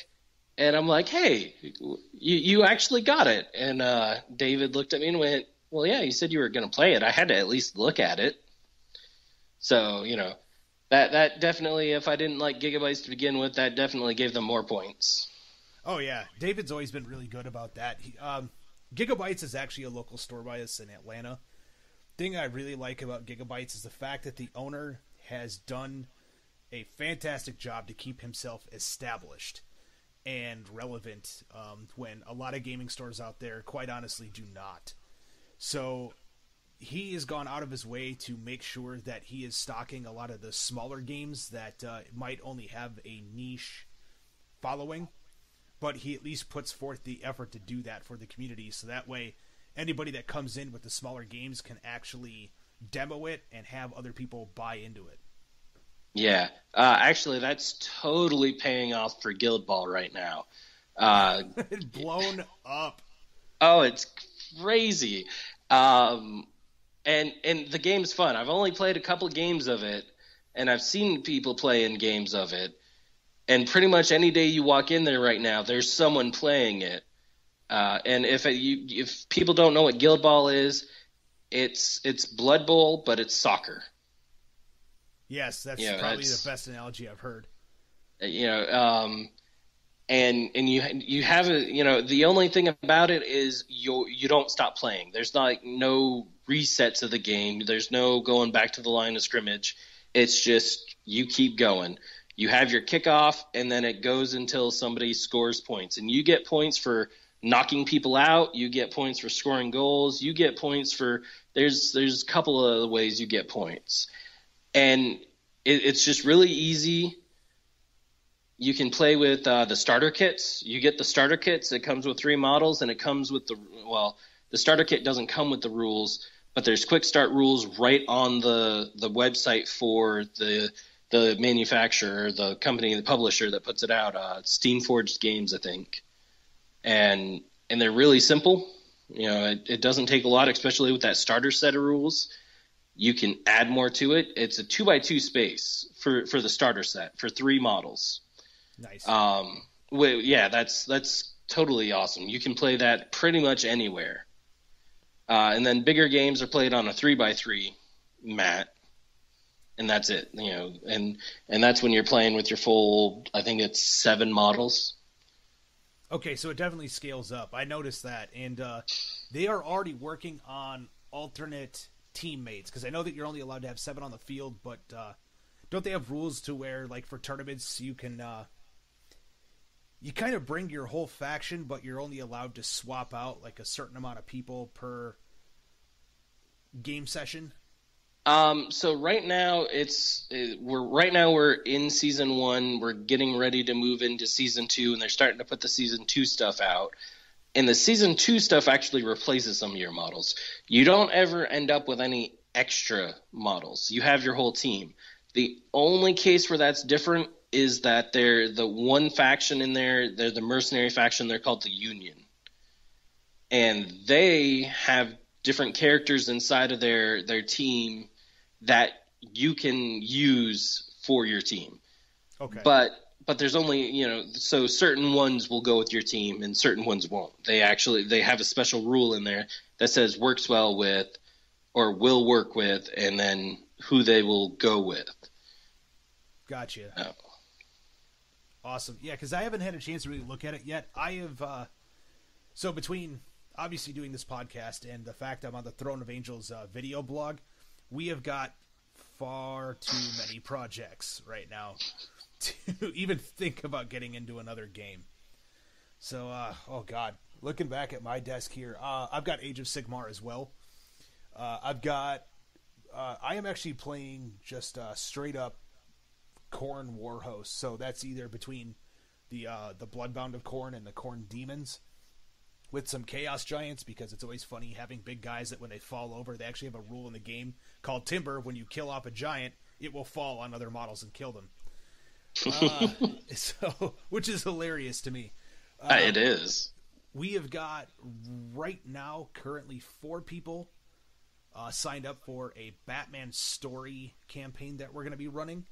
Speaker 2: and I'm like, hey, you you actually got it. And uh, David looked at me and went, well, yeah, you said you were going to play it. I had to at least look at it. So you know, that that definitely, if I didn't like Giga-Bites to begin with, that definitely gave them more points.
Speaker 1: Oh yeah, David's always been really good about that. He, um, Giga-Bites is actually a local store by us in Atlanta. Thing I really like about Giga-Bites is the fact that the owner has done a fantastic job to keep himself established and relevant um, when a lot of gaming stores out there, quite honestly, do not. So he has gone out of his way to make sure that he is stocking a lot of the smaller games that uh, might only have a niche following, but he at least puts forth the effort to do that for the community. So that way, anybody that comes in with the smaller games can actually demo it and have other people buy into it.
Speaker 2: Yeah, uh, actually, that's totally paying off for Guild Ball right now. Uh, *laughs*
Speaker 1: blown up.
Speaker 2: Oh, it's crazy. Um, and and the game's fun. I've only played a couple games of it, and I've seen people play in games of it. And pretty much any day you walk in there right now, there's someone playing it. Uh, and if it, you if people don't know what Guild Ball is, it's it's Blood Bowl, but it's soccer.
Speaker 1: Yes, that's you know, probably the best analogy I've heard.
Speaker 2: You know, um, and and you you have a you know the only thing about it is you you don't stop playing. There's like no resets of the game. There's no going back to the line of scrimmage. It's just you keep going. You have your kickoff, and then it goes until somebody scores points, and you get points for knocking people out. You get points for scoring goals. You get points for there's there's a couple of ways you get points and it, it's just really easy. you can play with uh, the starter kits. You get the starter kits. It comes with three models, and it comes with the well. The starter kit doesn't come with the rules, but there's quick start rules right on the the website for the the manufacturer, the company, the publisher that puts it out. Uh, Steamforged Games, I think, and and they're really simple. You know, it, it doesn't take a lot, especially with that starter set of rules. You can add more to it. It's a two by two space for for the starter set for three models.
Speaker 1: Nice.
Speaker 2: Um, well, yeah, that's that's totally awesome. You can play that pretty much anywhere. Uh, and then bigger games are played on a three by three mat, and that's it. You know, and and that's when you're playing with your full. I think it's seven models.
Speaker 1: Okay, so it definitely scales up. I noticed that, and uh, they are already working on alternate teammates because I know that you're only allowed to have seven on the field, but uh, don't they have rules to where, like, for tournaments, you can uh, you kind of bring your whole faction, but you're only allowed to swap out like a certain amount of people per game session.
Speaker 2: Um, so right now it's we're right now we're in season one. We're getting ready to move into season two, and they're starting to put the season two stuff out. And the season two stuff actually replaces some of your models. You don't ever end up with any extra models. You have your whole team. The only case where that's different is that they're the one faction in there. They're the mercenary faction. They're called the Union, and they have different characters inside of their their team that you can use for your team.
Speaker 1: Okay.
Speaker 2: But but there's only you know so certain ones will go with your team and certain ones won't. They actually they have a special rule in there that says works well with or will work with, and then who they will go with.
Speaker 1: Gotcha.
Speaker 2: Oh.
Speaker 1: Awesome. Yeah, because I haven't had a chance to really look at it yet. I have. Uh, so between obviously doing this podcast and the fact I'm on the Throne of Angels uh, video blog, we have got far too many projects right now *laughs* to even think about getting into another game. So, uh, oh god, looking back at my desk here, uh, I've got Age of Sigmar as well. Uh, I've got. Uh, I am actually playing just uh, straight up Khorne Warhost. So that's either between the uh, the Bloodbound of Khorne and the Khorne Demons with some Chaos Giants because it's always funny having big guys that when they fall over, they actually have a rule in the game called Timber. When you kill off a giant, it will fall on other models and kill them. Uh, *laughs* so, which is hilarious to me.
Speaker 2: Uh, it is.
Speaker 1: We have got right now currently four people uh, signed up for a Batman story campaign that we're going to be running.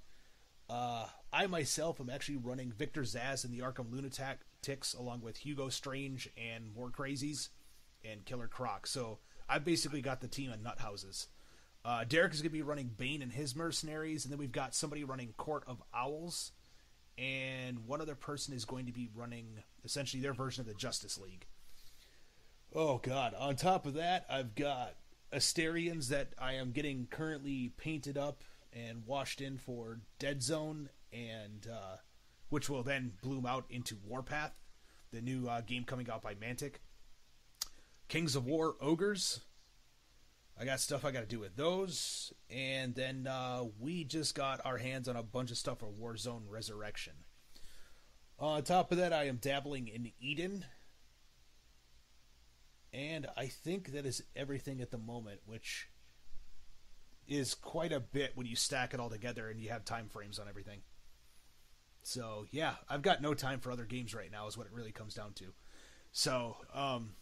Speaker 1: Uh, I myself am actually running Victor Zsasz and the Arkham Lunatics along with Hugo Strange and More Crazies and Killer Croc. So I've basically got the team of nut houses. Uh, Derek is going to be running Bane and his mercenaries, and then we've got somebody running Court of Owls, and one other person is going to be running essentially their version of the Justice League. Oh God! On top of that, I've got Asterians that I am getting currently painted up and washed in for Dead Zone, and uh, which will then bloom out into Warpath, the new uh, game coming out by Mantic. Kings of War Ogres. I got stuff I got to do with those, and then uh, we just got our hands on a bunch of stuff for Warzone Resurrection. On top of that, I am dabbling in Eden, and I think that is everything at the moment, which is quite a bit when you stack it all together and you have time frames on everything. So yeah, I've got no time for other games right now, is what it really comes down to. So, um,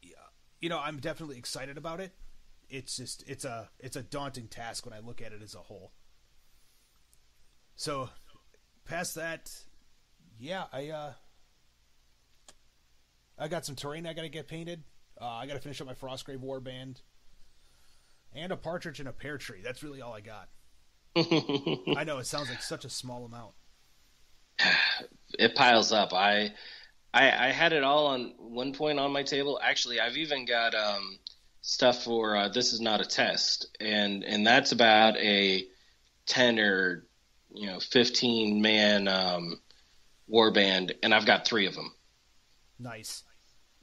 Speaker 1: yeah, you know, I'm definitely excited about it. It's just it's a it's a daunting task when I look at it as a whole. So, past that, yeah, I uh, I got some terrain I got to get painted. Uh, I got to finish up my Frostgrave Warband and a partridge and a pear tree. That's really all I got. *laughs* I know it sounds like such a small amount.
Speaker 2: It piles up. I, I, I had it all on one point on my table. Actually, I've even got um, stuff for uh, this is not a test, and and that's about a ten or you know fifteen man um, war band, and I've got three of them.
Speaker 1: Nice.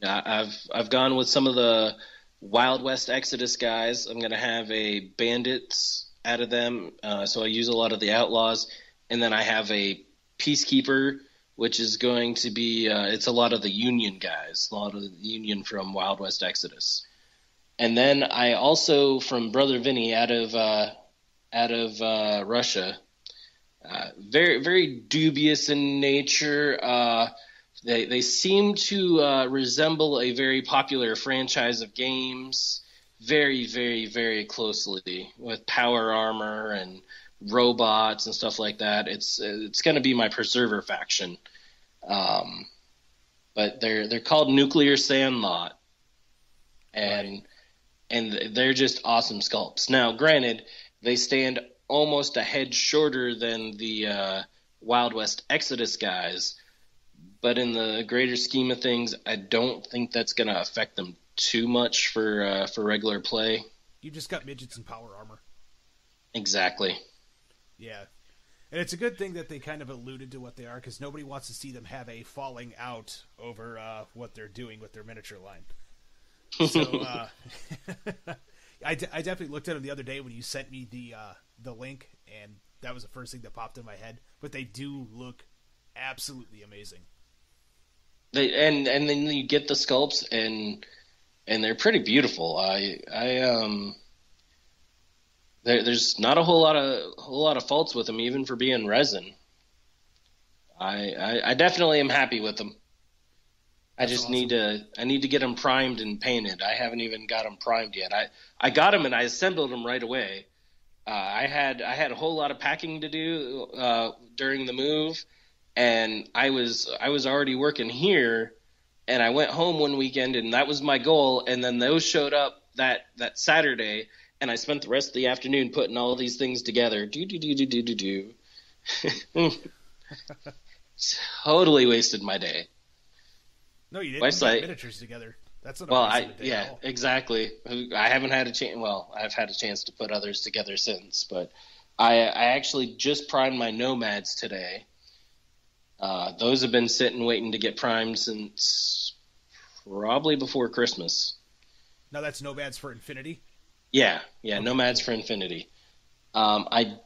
Speaker 2: I've I've gone with some of the Wild West Exodus guys. I'm going to have a bandits out of them. Uh, so I use a lot of the outlaws. and then I have a peacekeeper, which is going to be uh, it's a lot of the Union guys, a lot of the Union from Wild West Exodus, and then I also from Brother Vinni out of uh, out of uh, Russia, uh, very very dubious in nature. They they seem to uh, resemble a very popular franchise of games, very very very closely with power armor and robots and stuff like that. It's it's going to be my preserver faction, um, but they're they're called Nuclear Sandlot, and right. and they're just awesome sculpts. Now, granted, they stand almost a head shorter than the uh, Wild West Exodus guys, but in the greater scheme of things, I don't think that's going to affect them too much for uh, for regular play.
Speaker 1: You just got midgets and power armor.
Speaker 2: Exactly.
Speaker 1: Yeah. And it's a good thing that they kind of alluded to what they are because nobody wants to see them have a falling out over uh, what they're doing with their miniature line. So *laughs* uh, *laughs* I, d- I definitely looked at them the other day when you sent me the uh, the link, and that was the first thing that popped in my head. But they do look absolutely amazing.
Speaker 2: They and and then you get the sculpts and and they're pretty beautiful. I I um there, there's not a whole lot of whole lot of faults with them, even for being resin. I, I, I definitely am happy with them. I just awesome. need to I need to get them primed and painted. I haven't even got them primed yet. I I got them and I assembled them right away. Uh, I had I had a whole lot of packing to do uh, during the move, and I was I was already working here, and I went home one weekend, and that was my goal. And then those showed up that that Saturday, and I spent the rest of the afternoon putting all these things together. Do do do do do do do. *laughs* totally wasted my day.
Speaker 1: No, you didn't put like, miniatures together. That's
Speaker 2: well, I yeah, exactly. I haven't had a chance. Well, I've had a chance to put others together since, but I I actually just primed my nomads today. Uh, those have been sitting waiting to get primed since probably before Christmas.
Speaker 1: Now that's nomads for Infinity.
Speaker 2: Yeah, yeah, okay. Nomads for Infinity. Um, I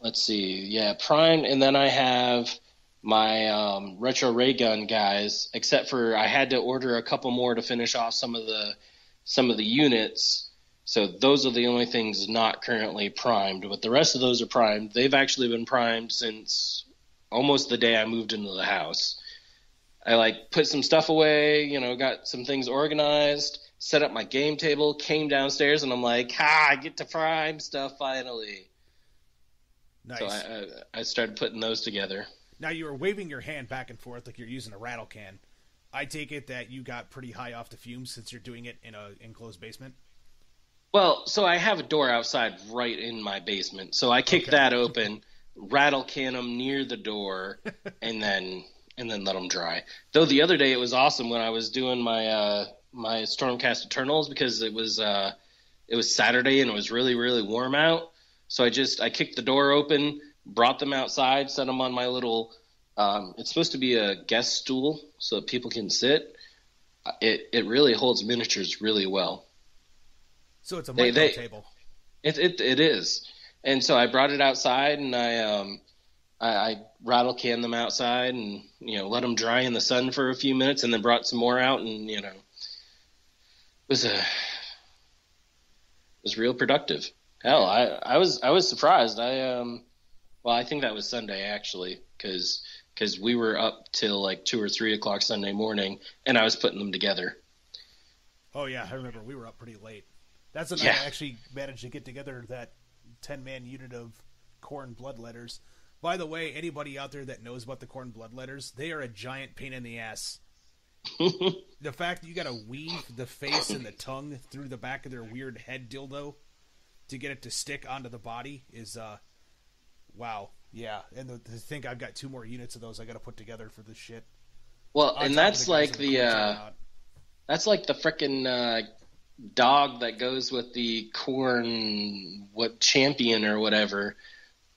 Speaker 2: let's see, yeah, Prime, and then I have my um, retro ray gun guys. Except for I had to order a couple more to finish off some of the some of the units. So those are the only things not currently primed, but the rest of those are primed. They've actually been primed since almost the day I moved into the house. I like put some stuff away, you know, got some things organized, set up my game table, came downstairs, and I'm like, ah, I get to prime stuff finally. Nice. So I, I, started putting those together.
Speaker 1: Now you were waving your hand back and forth like you're using a rattle can. I take it that you got pretty high off the fumes since you're doing it in a enclosed basement.
Speaker 2: Well, so I have a door outside right in my basement, so I kick okay. that open, rattle can them near the door, *laughs* and then and then let them dry. Though the other day it was awesome when I was doing my uh, my Stormcast Eternals because it was uh, it was Saturday and it was really really warm out. So I just I kicked the door open, brought them outside, set them on my little. Um, it's supposed to be a guest stool so that people can sit. It it really holds miniatures really well.
Speaker 1: So it's a micro they, they, table.
Speaker 2: It, it it is, and so I brought it outside and I um I, I rattle canned them outside and you know let them dry in the sun for a few minutes and then brought some more out and you know was a was real productive. Hell, I I was I was surprised. I um, well, I think that was Sunday actually, because because we were up till like two or three o'clock Sunday morning, and I was putting them together.
Speaker 1: Oh yeah, I remember we were up pretty late. That's when yeah. I actually managed to get together that ten man unit of Khorne bloodletters. By the way, anybody out there that knows about the Khorne bloodletters, they are a giant pain in the ass. *laughs* The fact that you got to weave the face and the tongue through the back of their weird head dildo to get it to stick onto the body is uh wow. Yeah and to think i've got two more units of those i got to put together for this shit.
Speaker 2: Well and that's like the uh that's like the frickin' uh dog that goes with the Khorne what champion or whatever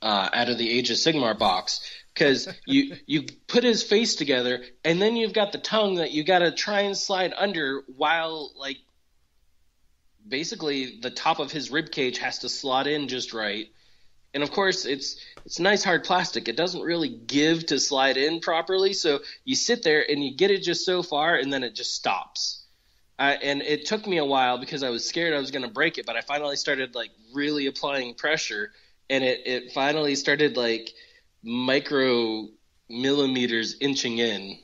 Speaker 2: uh, out of the Age of Sigmar box because *laughs* you you put his face together and then you've got the tongue that you got to try and slide under while like basically the top of his rib cage has to slot in just right and of course it's it's nice hard plastic. It doesn't really give to slide in properly, so you sit there and you get it just so far, and then it just stops. Uh, and it took me a while because I was scared I was going to break it, but I finally started like really applying pressure, and it it finally started like micro millimeters inching in,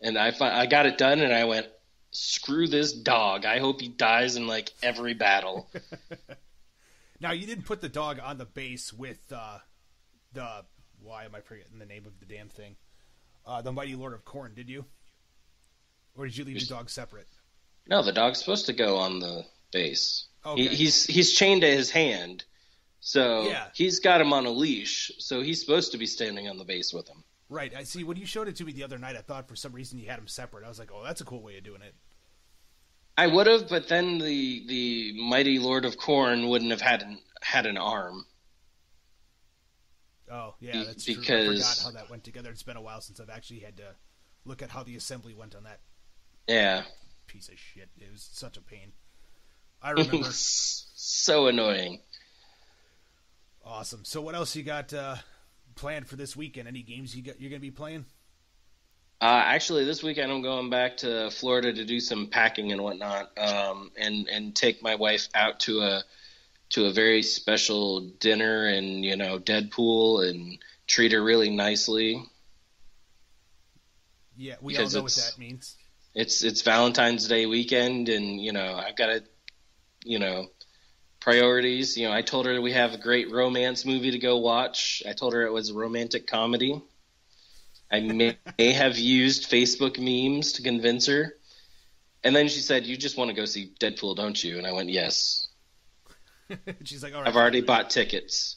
Speaker 2: and I fi- I got it done, and I went, screw this dog. I hope he dies in like every battle. *laughs*
Speaker 1: now you didn't put the dog on the base with uh, the why am I forgetting the name of the damn thing? Uh, the Mighty Lord of Khorne, did you? Or did you leave the dog separate?
Speaker 2: No, the dog's supposed to go on the base. Okay. He, he's he's chained to his hand, so yeah. he's got him on a leash. So he's supposed to be standing on the base with him.
Speaker 1: Right. I see. When you showed it to me the other night, I thought for some reason you had them separate. I was like, oh, that's a cool way of doing it.
Speaker 2: I would have, but then the the mighty Lord of Khorne wouldn't have had an, had an arm.
Speaker 1: Oh yeah, that's because true. I forgot how that went together. It's been a while since I've actually had to look at how the assembly went on that.
Speaker 2: Yeah.
Speaker 1: Piece of shit. It was such a pain. I *laughs* remember.
Speaker 2: so annoying.
Speaker 1: Awesome. So what else you got uh, planned for this weekend? Any games you got you're going to be playing?
Speaker 2: Uh, actually, this weekend I'm going back to Florida to do some packing and whatnot, um, and and take my wife out to a to a very special dinner and you know Deadpool and treat her really nicely.
Speaker 1: Yeah, we all know what that means.
Speaker 2: It's it's Valentine's Day weekend, and you know I've got to, you know, priorities. You know, I told her we have a great romance movie to go watch. I told her it was a romantic comedy. I may, *laughs* may have used Facebook memes to convince her. And then she said, "You just want to go see Deadpool, don't you?" And I went, "Yes." *laughs*
Speaker 1: She's like, "All right."
Speaker 2: I've already bought tickets.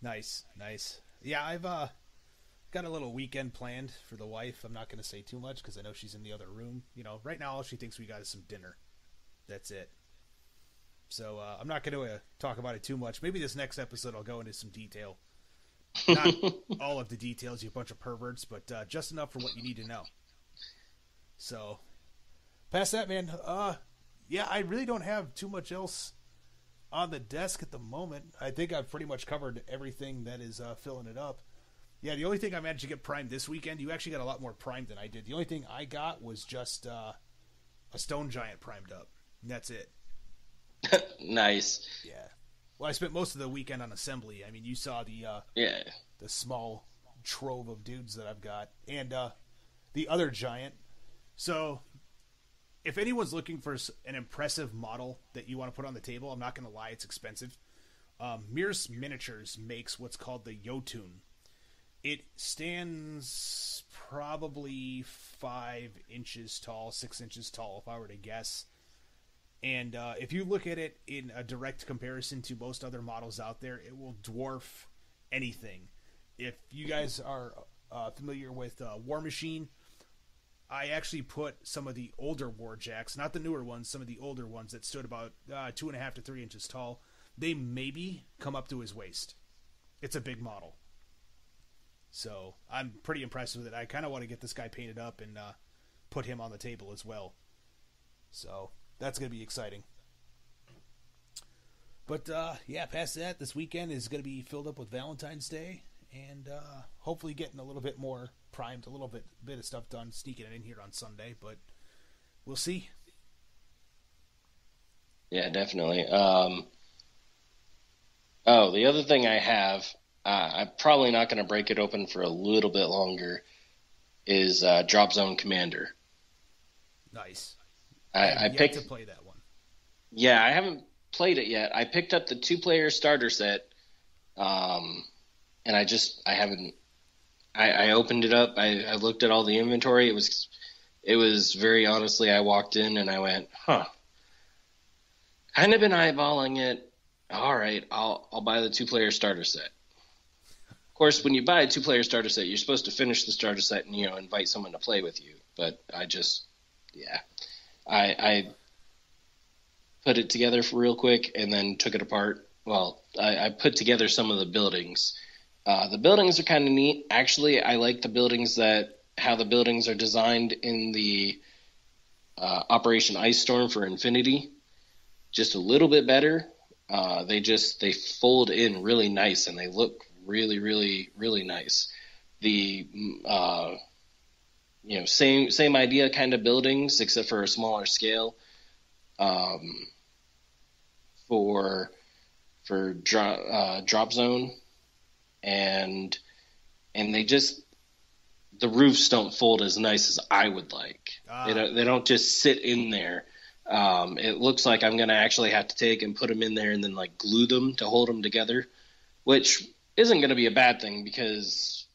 Speaker 1: Nice, nice. Yeah, I've uh, got a little weekend planned for the wife. I'm not going to say too much because I know she's in the other room. You know, right now all she thinks we got is some dinner. That's it. So uh, I'm not going to uh, talk about it too much. Maybe this next episode I'll go into some detail. Not *laughs* all of the details, you bunch of perverts, but uh, just enough for what you need to know. So, past that, man. Uh, yeah, I really don't have too much else on the desk at the moment. I think I've pretty much covered everything that is uh, filling it up. Yeah, the only thing I managed to get primed this weekend, you actually got a lot more primed than I did. The only thing I got was just uh, a stone giant primed up. And that's it. *laughs*
Speaker 2: nice.
Speaker 1: Yeah. Well, I spent most of the weekend on assembly. I mean, you saw the uh,
Speaker 2: yeah
Speaker 1: the small trove of dudes that I've got, and uh, the other giant. So, if anyone's looking for an impressive model that you want to put on the table, I'm not going to lie, it's expensive. Um, Mierce Miniatures makes what's called the Jotun. It stands probably five inches tall, six inches tall, if I were to guess. And uh, if you look at it in a direct comparison to most other models out there, it will dwarf anything. If you guys are uh, familiar with uh, War Machine, I actually put some of the older Warjacks, not the newer ones, some of the older ones that stood about uh, two and a half to three inches tall. They maybe come up to his waist. It's a big model. So I'm pretty impressed with it. I kind of want to get this guy painted up and uh, put him on the table as well. So that's going to be exciting. But uh, yeah, past that, this weekend is going to be filled up with Valentine's Day, and uh, hopefully getting a little bit more primed, a little bit bit of stuff done, sneaking it in here on Sunday. But we'll see.
Speaker 2: Yeah, definitely. Um, oh, the other thing I have, uh, I'm probably not going to break it open for a little bit longer, is uh, Drop Zone Commander.
Speaker 1: Nice.
Speaker 2: I, I picked
Speaker 1: to play that one.
Speaker 2: Yeah, I haven't played it yet. I picked up the two player starter set, um, and I just I haven't. I, I opened it up. I, I looked at all the inventory. It was it was very honestly. I walked in and I went, huh. Kind of been eyeballing it. All right, I'll I'll buy the two player starter set. Of course, when you buy a two player starter set, you're supposed to finish the starter set and you know invite someone to play with you. But I just, yeah, I, I put it together real quick and then took it apart. Well, I, I put together some of the buildings. Uh, the buildings are kind of neat. Actually, I like the buildings that how the buildings are designed in the uh, Operation Ice Storm for Infinity. Just a little bit better. Uh, they just they fold in really nice and they look really really really nice. The uh, you know same same idea kind of buildings except for a smaller scale. Um, for for drop uh, drop zone, and and they just the roofs don't fold as nice as I would like. Ah. They don't they don't just sit in there. Um, it looks like I'm going to actually have to take and put them in there and then like glue them to hold them together, which isn't going to be a bad thing because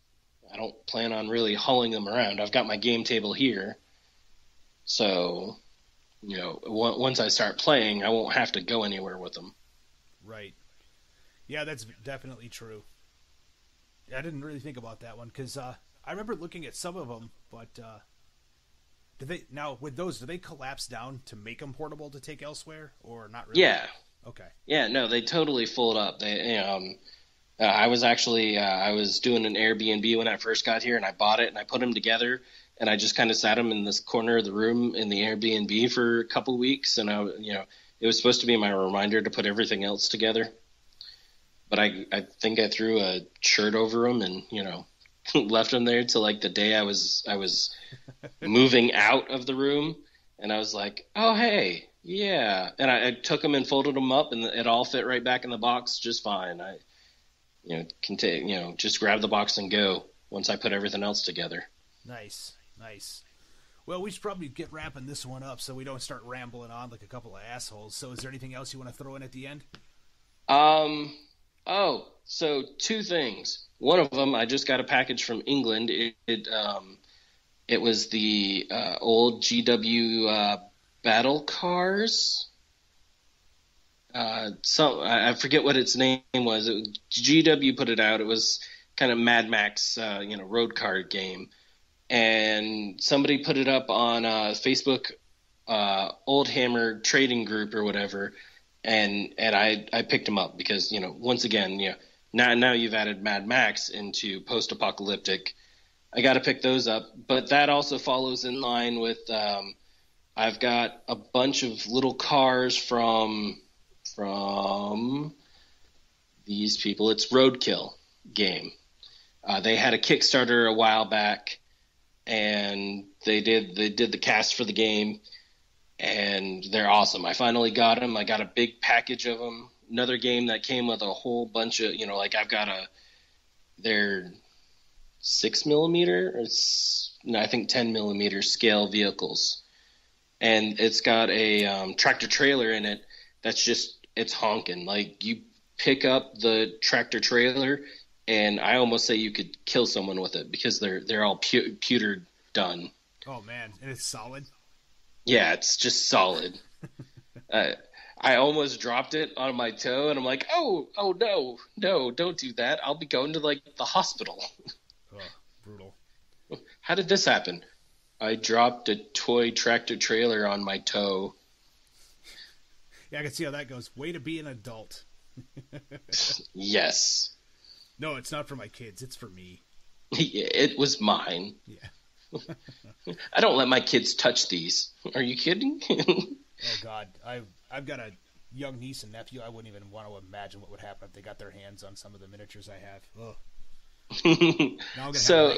Speaker 2: I don't plan on really hauling them around. I've got my game table here, so you know once I start playing, I won't have to go anywhere with them.
Speaker 1: Right. Yeah, that's definitely true. I didn't really think about that one because uh, I remember looking at some of them, but uh, do they now with those? Do they collapse down to make them portable to take elsewhere, or not really?
Speaker 2: Yeah.
Speaker 1: Okay.
Speaker 2: Yeah, no, they totally fold up. They, um, uh, I was actually uh, I was doing an Airbnb when I first got here, and I bought it and I put them together, and I just kind of sat them in this corner of the room in the Airbnb for a couple weeks, and I, you know, it was supposed to be my reminder to put everything else together, but I I think I threw a shirt over them, and you know, *laughs* left them there till like the day I was I was *laughs* moving out of the room, and I was like, oh hey, yeah, and I, I, took them and folded them up, and it all fit right back in the box just fine. I, you know, can take you know just grab the box and go once I put everything else together.
Speaker 1: Nice, nice. Well, we should probably get wrapping this one up so we don't start rambling on like a couple of assholes. So, is there anything else you want to throw in at the end?
Speaker 2: Um. Oh, so two things. One of them, I just got a package from England. It, it um, it was the uh, old GW uh, battle cars. Uh, some I forget what its name was. It, GW put it out. It was kind of Mad Max, uh, you know, road car game, and somebody put it up on uh, Facebook, uh, Oldhammer Trading Group or whatever, and and I I picked them up because you know once again you know now now you've added Mad Max into post apocalyptic I got to pick those up. But that also follows in line with um, I've got a bunch of little cars from from these people. It's Roadkill game. Uh, they had a Kickstarter a while back, and they did they did the cast for the game, and they're awesome. I finally got them. I got a big package of them. Another game that came with a whole bunch of you know like I've got a they're six millimeter, I think ten millimeter scale vehicles, and it's got a um, tractor trailer in it that's just it's honking. Like you pick up the tractor trailer, and I almost say you could kill someone with it because they're they're all pu- pewter done.
Speaker 1: Oh man, and it's solid.
Speaker 2: Yeah, it's just solid. *laughs* uh, I almost dropped it on my toe, and I'm like, oh, oh no, no, don't do that. I'll be going to like the hospital. *laughs*
Speaker 1: brutal.
Speaker 2: How did this happen? I dropped a toy tractor trailer on my toe.
Speaker 1: Yeah, I can see how that goes. Way to be an adult. *laughs*
Speaker 2: yes.
Speaker 1: No, it's not for my kids. It's for me. *laughs*
Speaker 2: it was mine.
Speaker 1: Yeah. *laughs*
Speaker 2: I don't let my kids touch these. Are you kidding?
Speaker 1: oh God, I've I've got a young niece and nephew. I wouldn't even want to imagine what would happen if they got their hands on some of the miniatures I have. Ugh.
Speaker 2: so,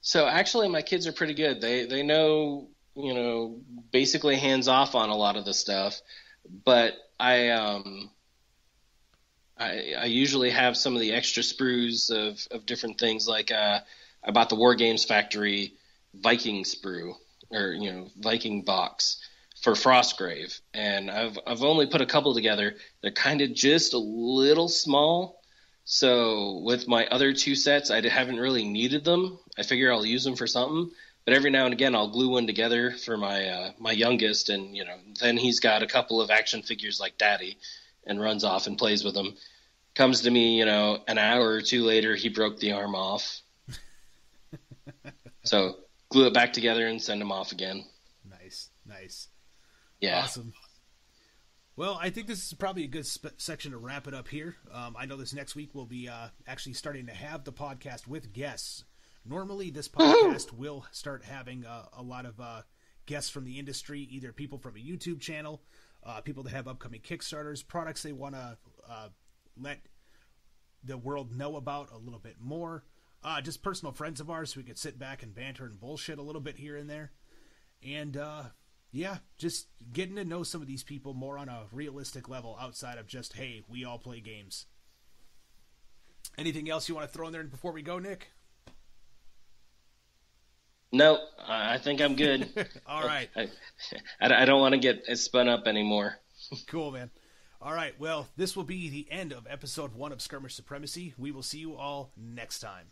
Speaker 2: so actually, my kids are pretty good. They they know you know basically hands off on a lot of the stuff, but I um I I usually have some of the extra sprues of of different things like uh I bought the Wargames Factory Viking sprue or you know Viking box for Frostgrave, and I've I've only put a couple together. They're kind of just a little small, so with my other two sets, I haven't really needed them. I figure I'll use them for something. But every now and again, I'll glue one together for my uh, my youngest, and you know, then he's got a couple of action figures like Daddy, and runs off and plays with them. Comes to me, you know, an hour or two later, he broke the arm off. *laughs* so glue it back together and send him off again.
Speaker 1: Nice, nice.
Speaker 2: Yeah.
Speaker 1: Awesome. Well, I think this is probably a good sp- section to wrap it up here. Um, I know this next week we'll be uh, actually starting to have the podcast with guests. Normally, this *laughs* podcast will start having uh, a lot of uh, guests from the industry, either people from a YouTube channel, uh, people that have upcoming Kickstarters, products they want to uh, let the world know about a little bit more. Uh, just personal friends of ours, so we could sit back and banter and bullshit a little bit here and there. And uh, yeah, just getting to know some of these people more on a realistic level outside of just, hey, we all play games. Anything else you want to throw in there before we go, Nick?
Speaker 2: No, I think I'm good. *laughs*
Speaker 1: all right.
Speaker 2: I, I don't want to get spun up anymore. *laughs*
Speaker 1: cool, man. All right. Well, this will be the end of episode one of Skirmish Supremacy. We will see you all next time.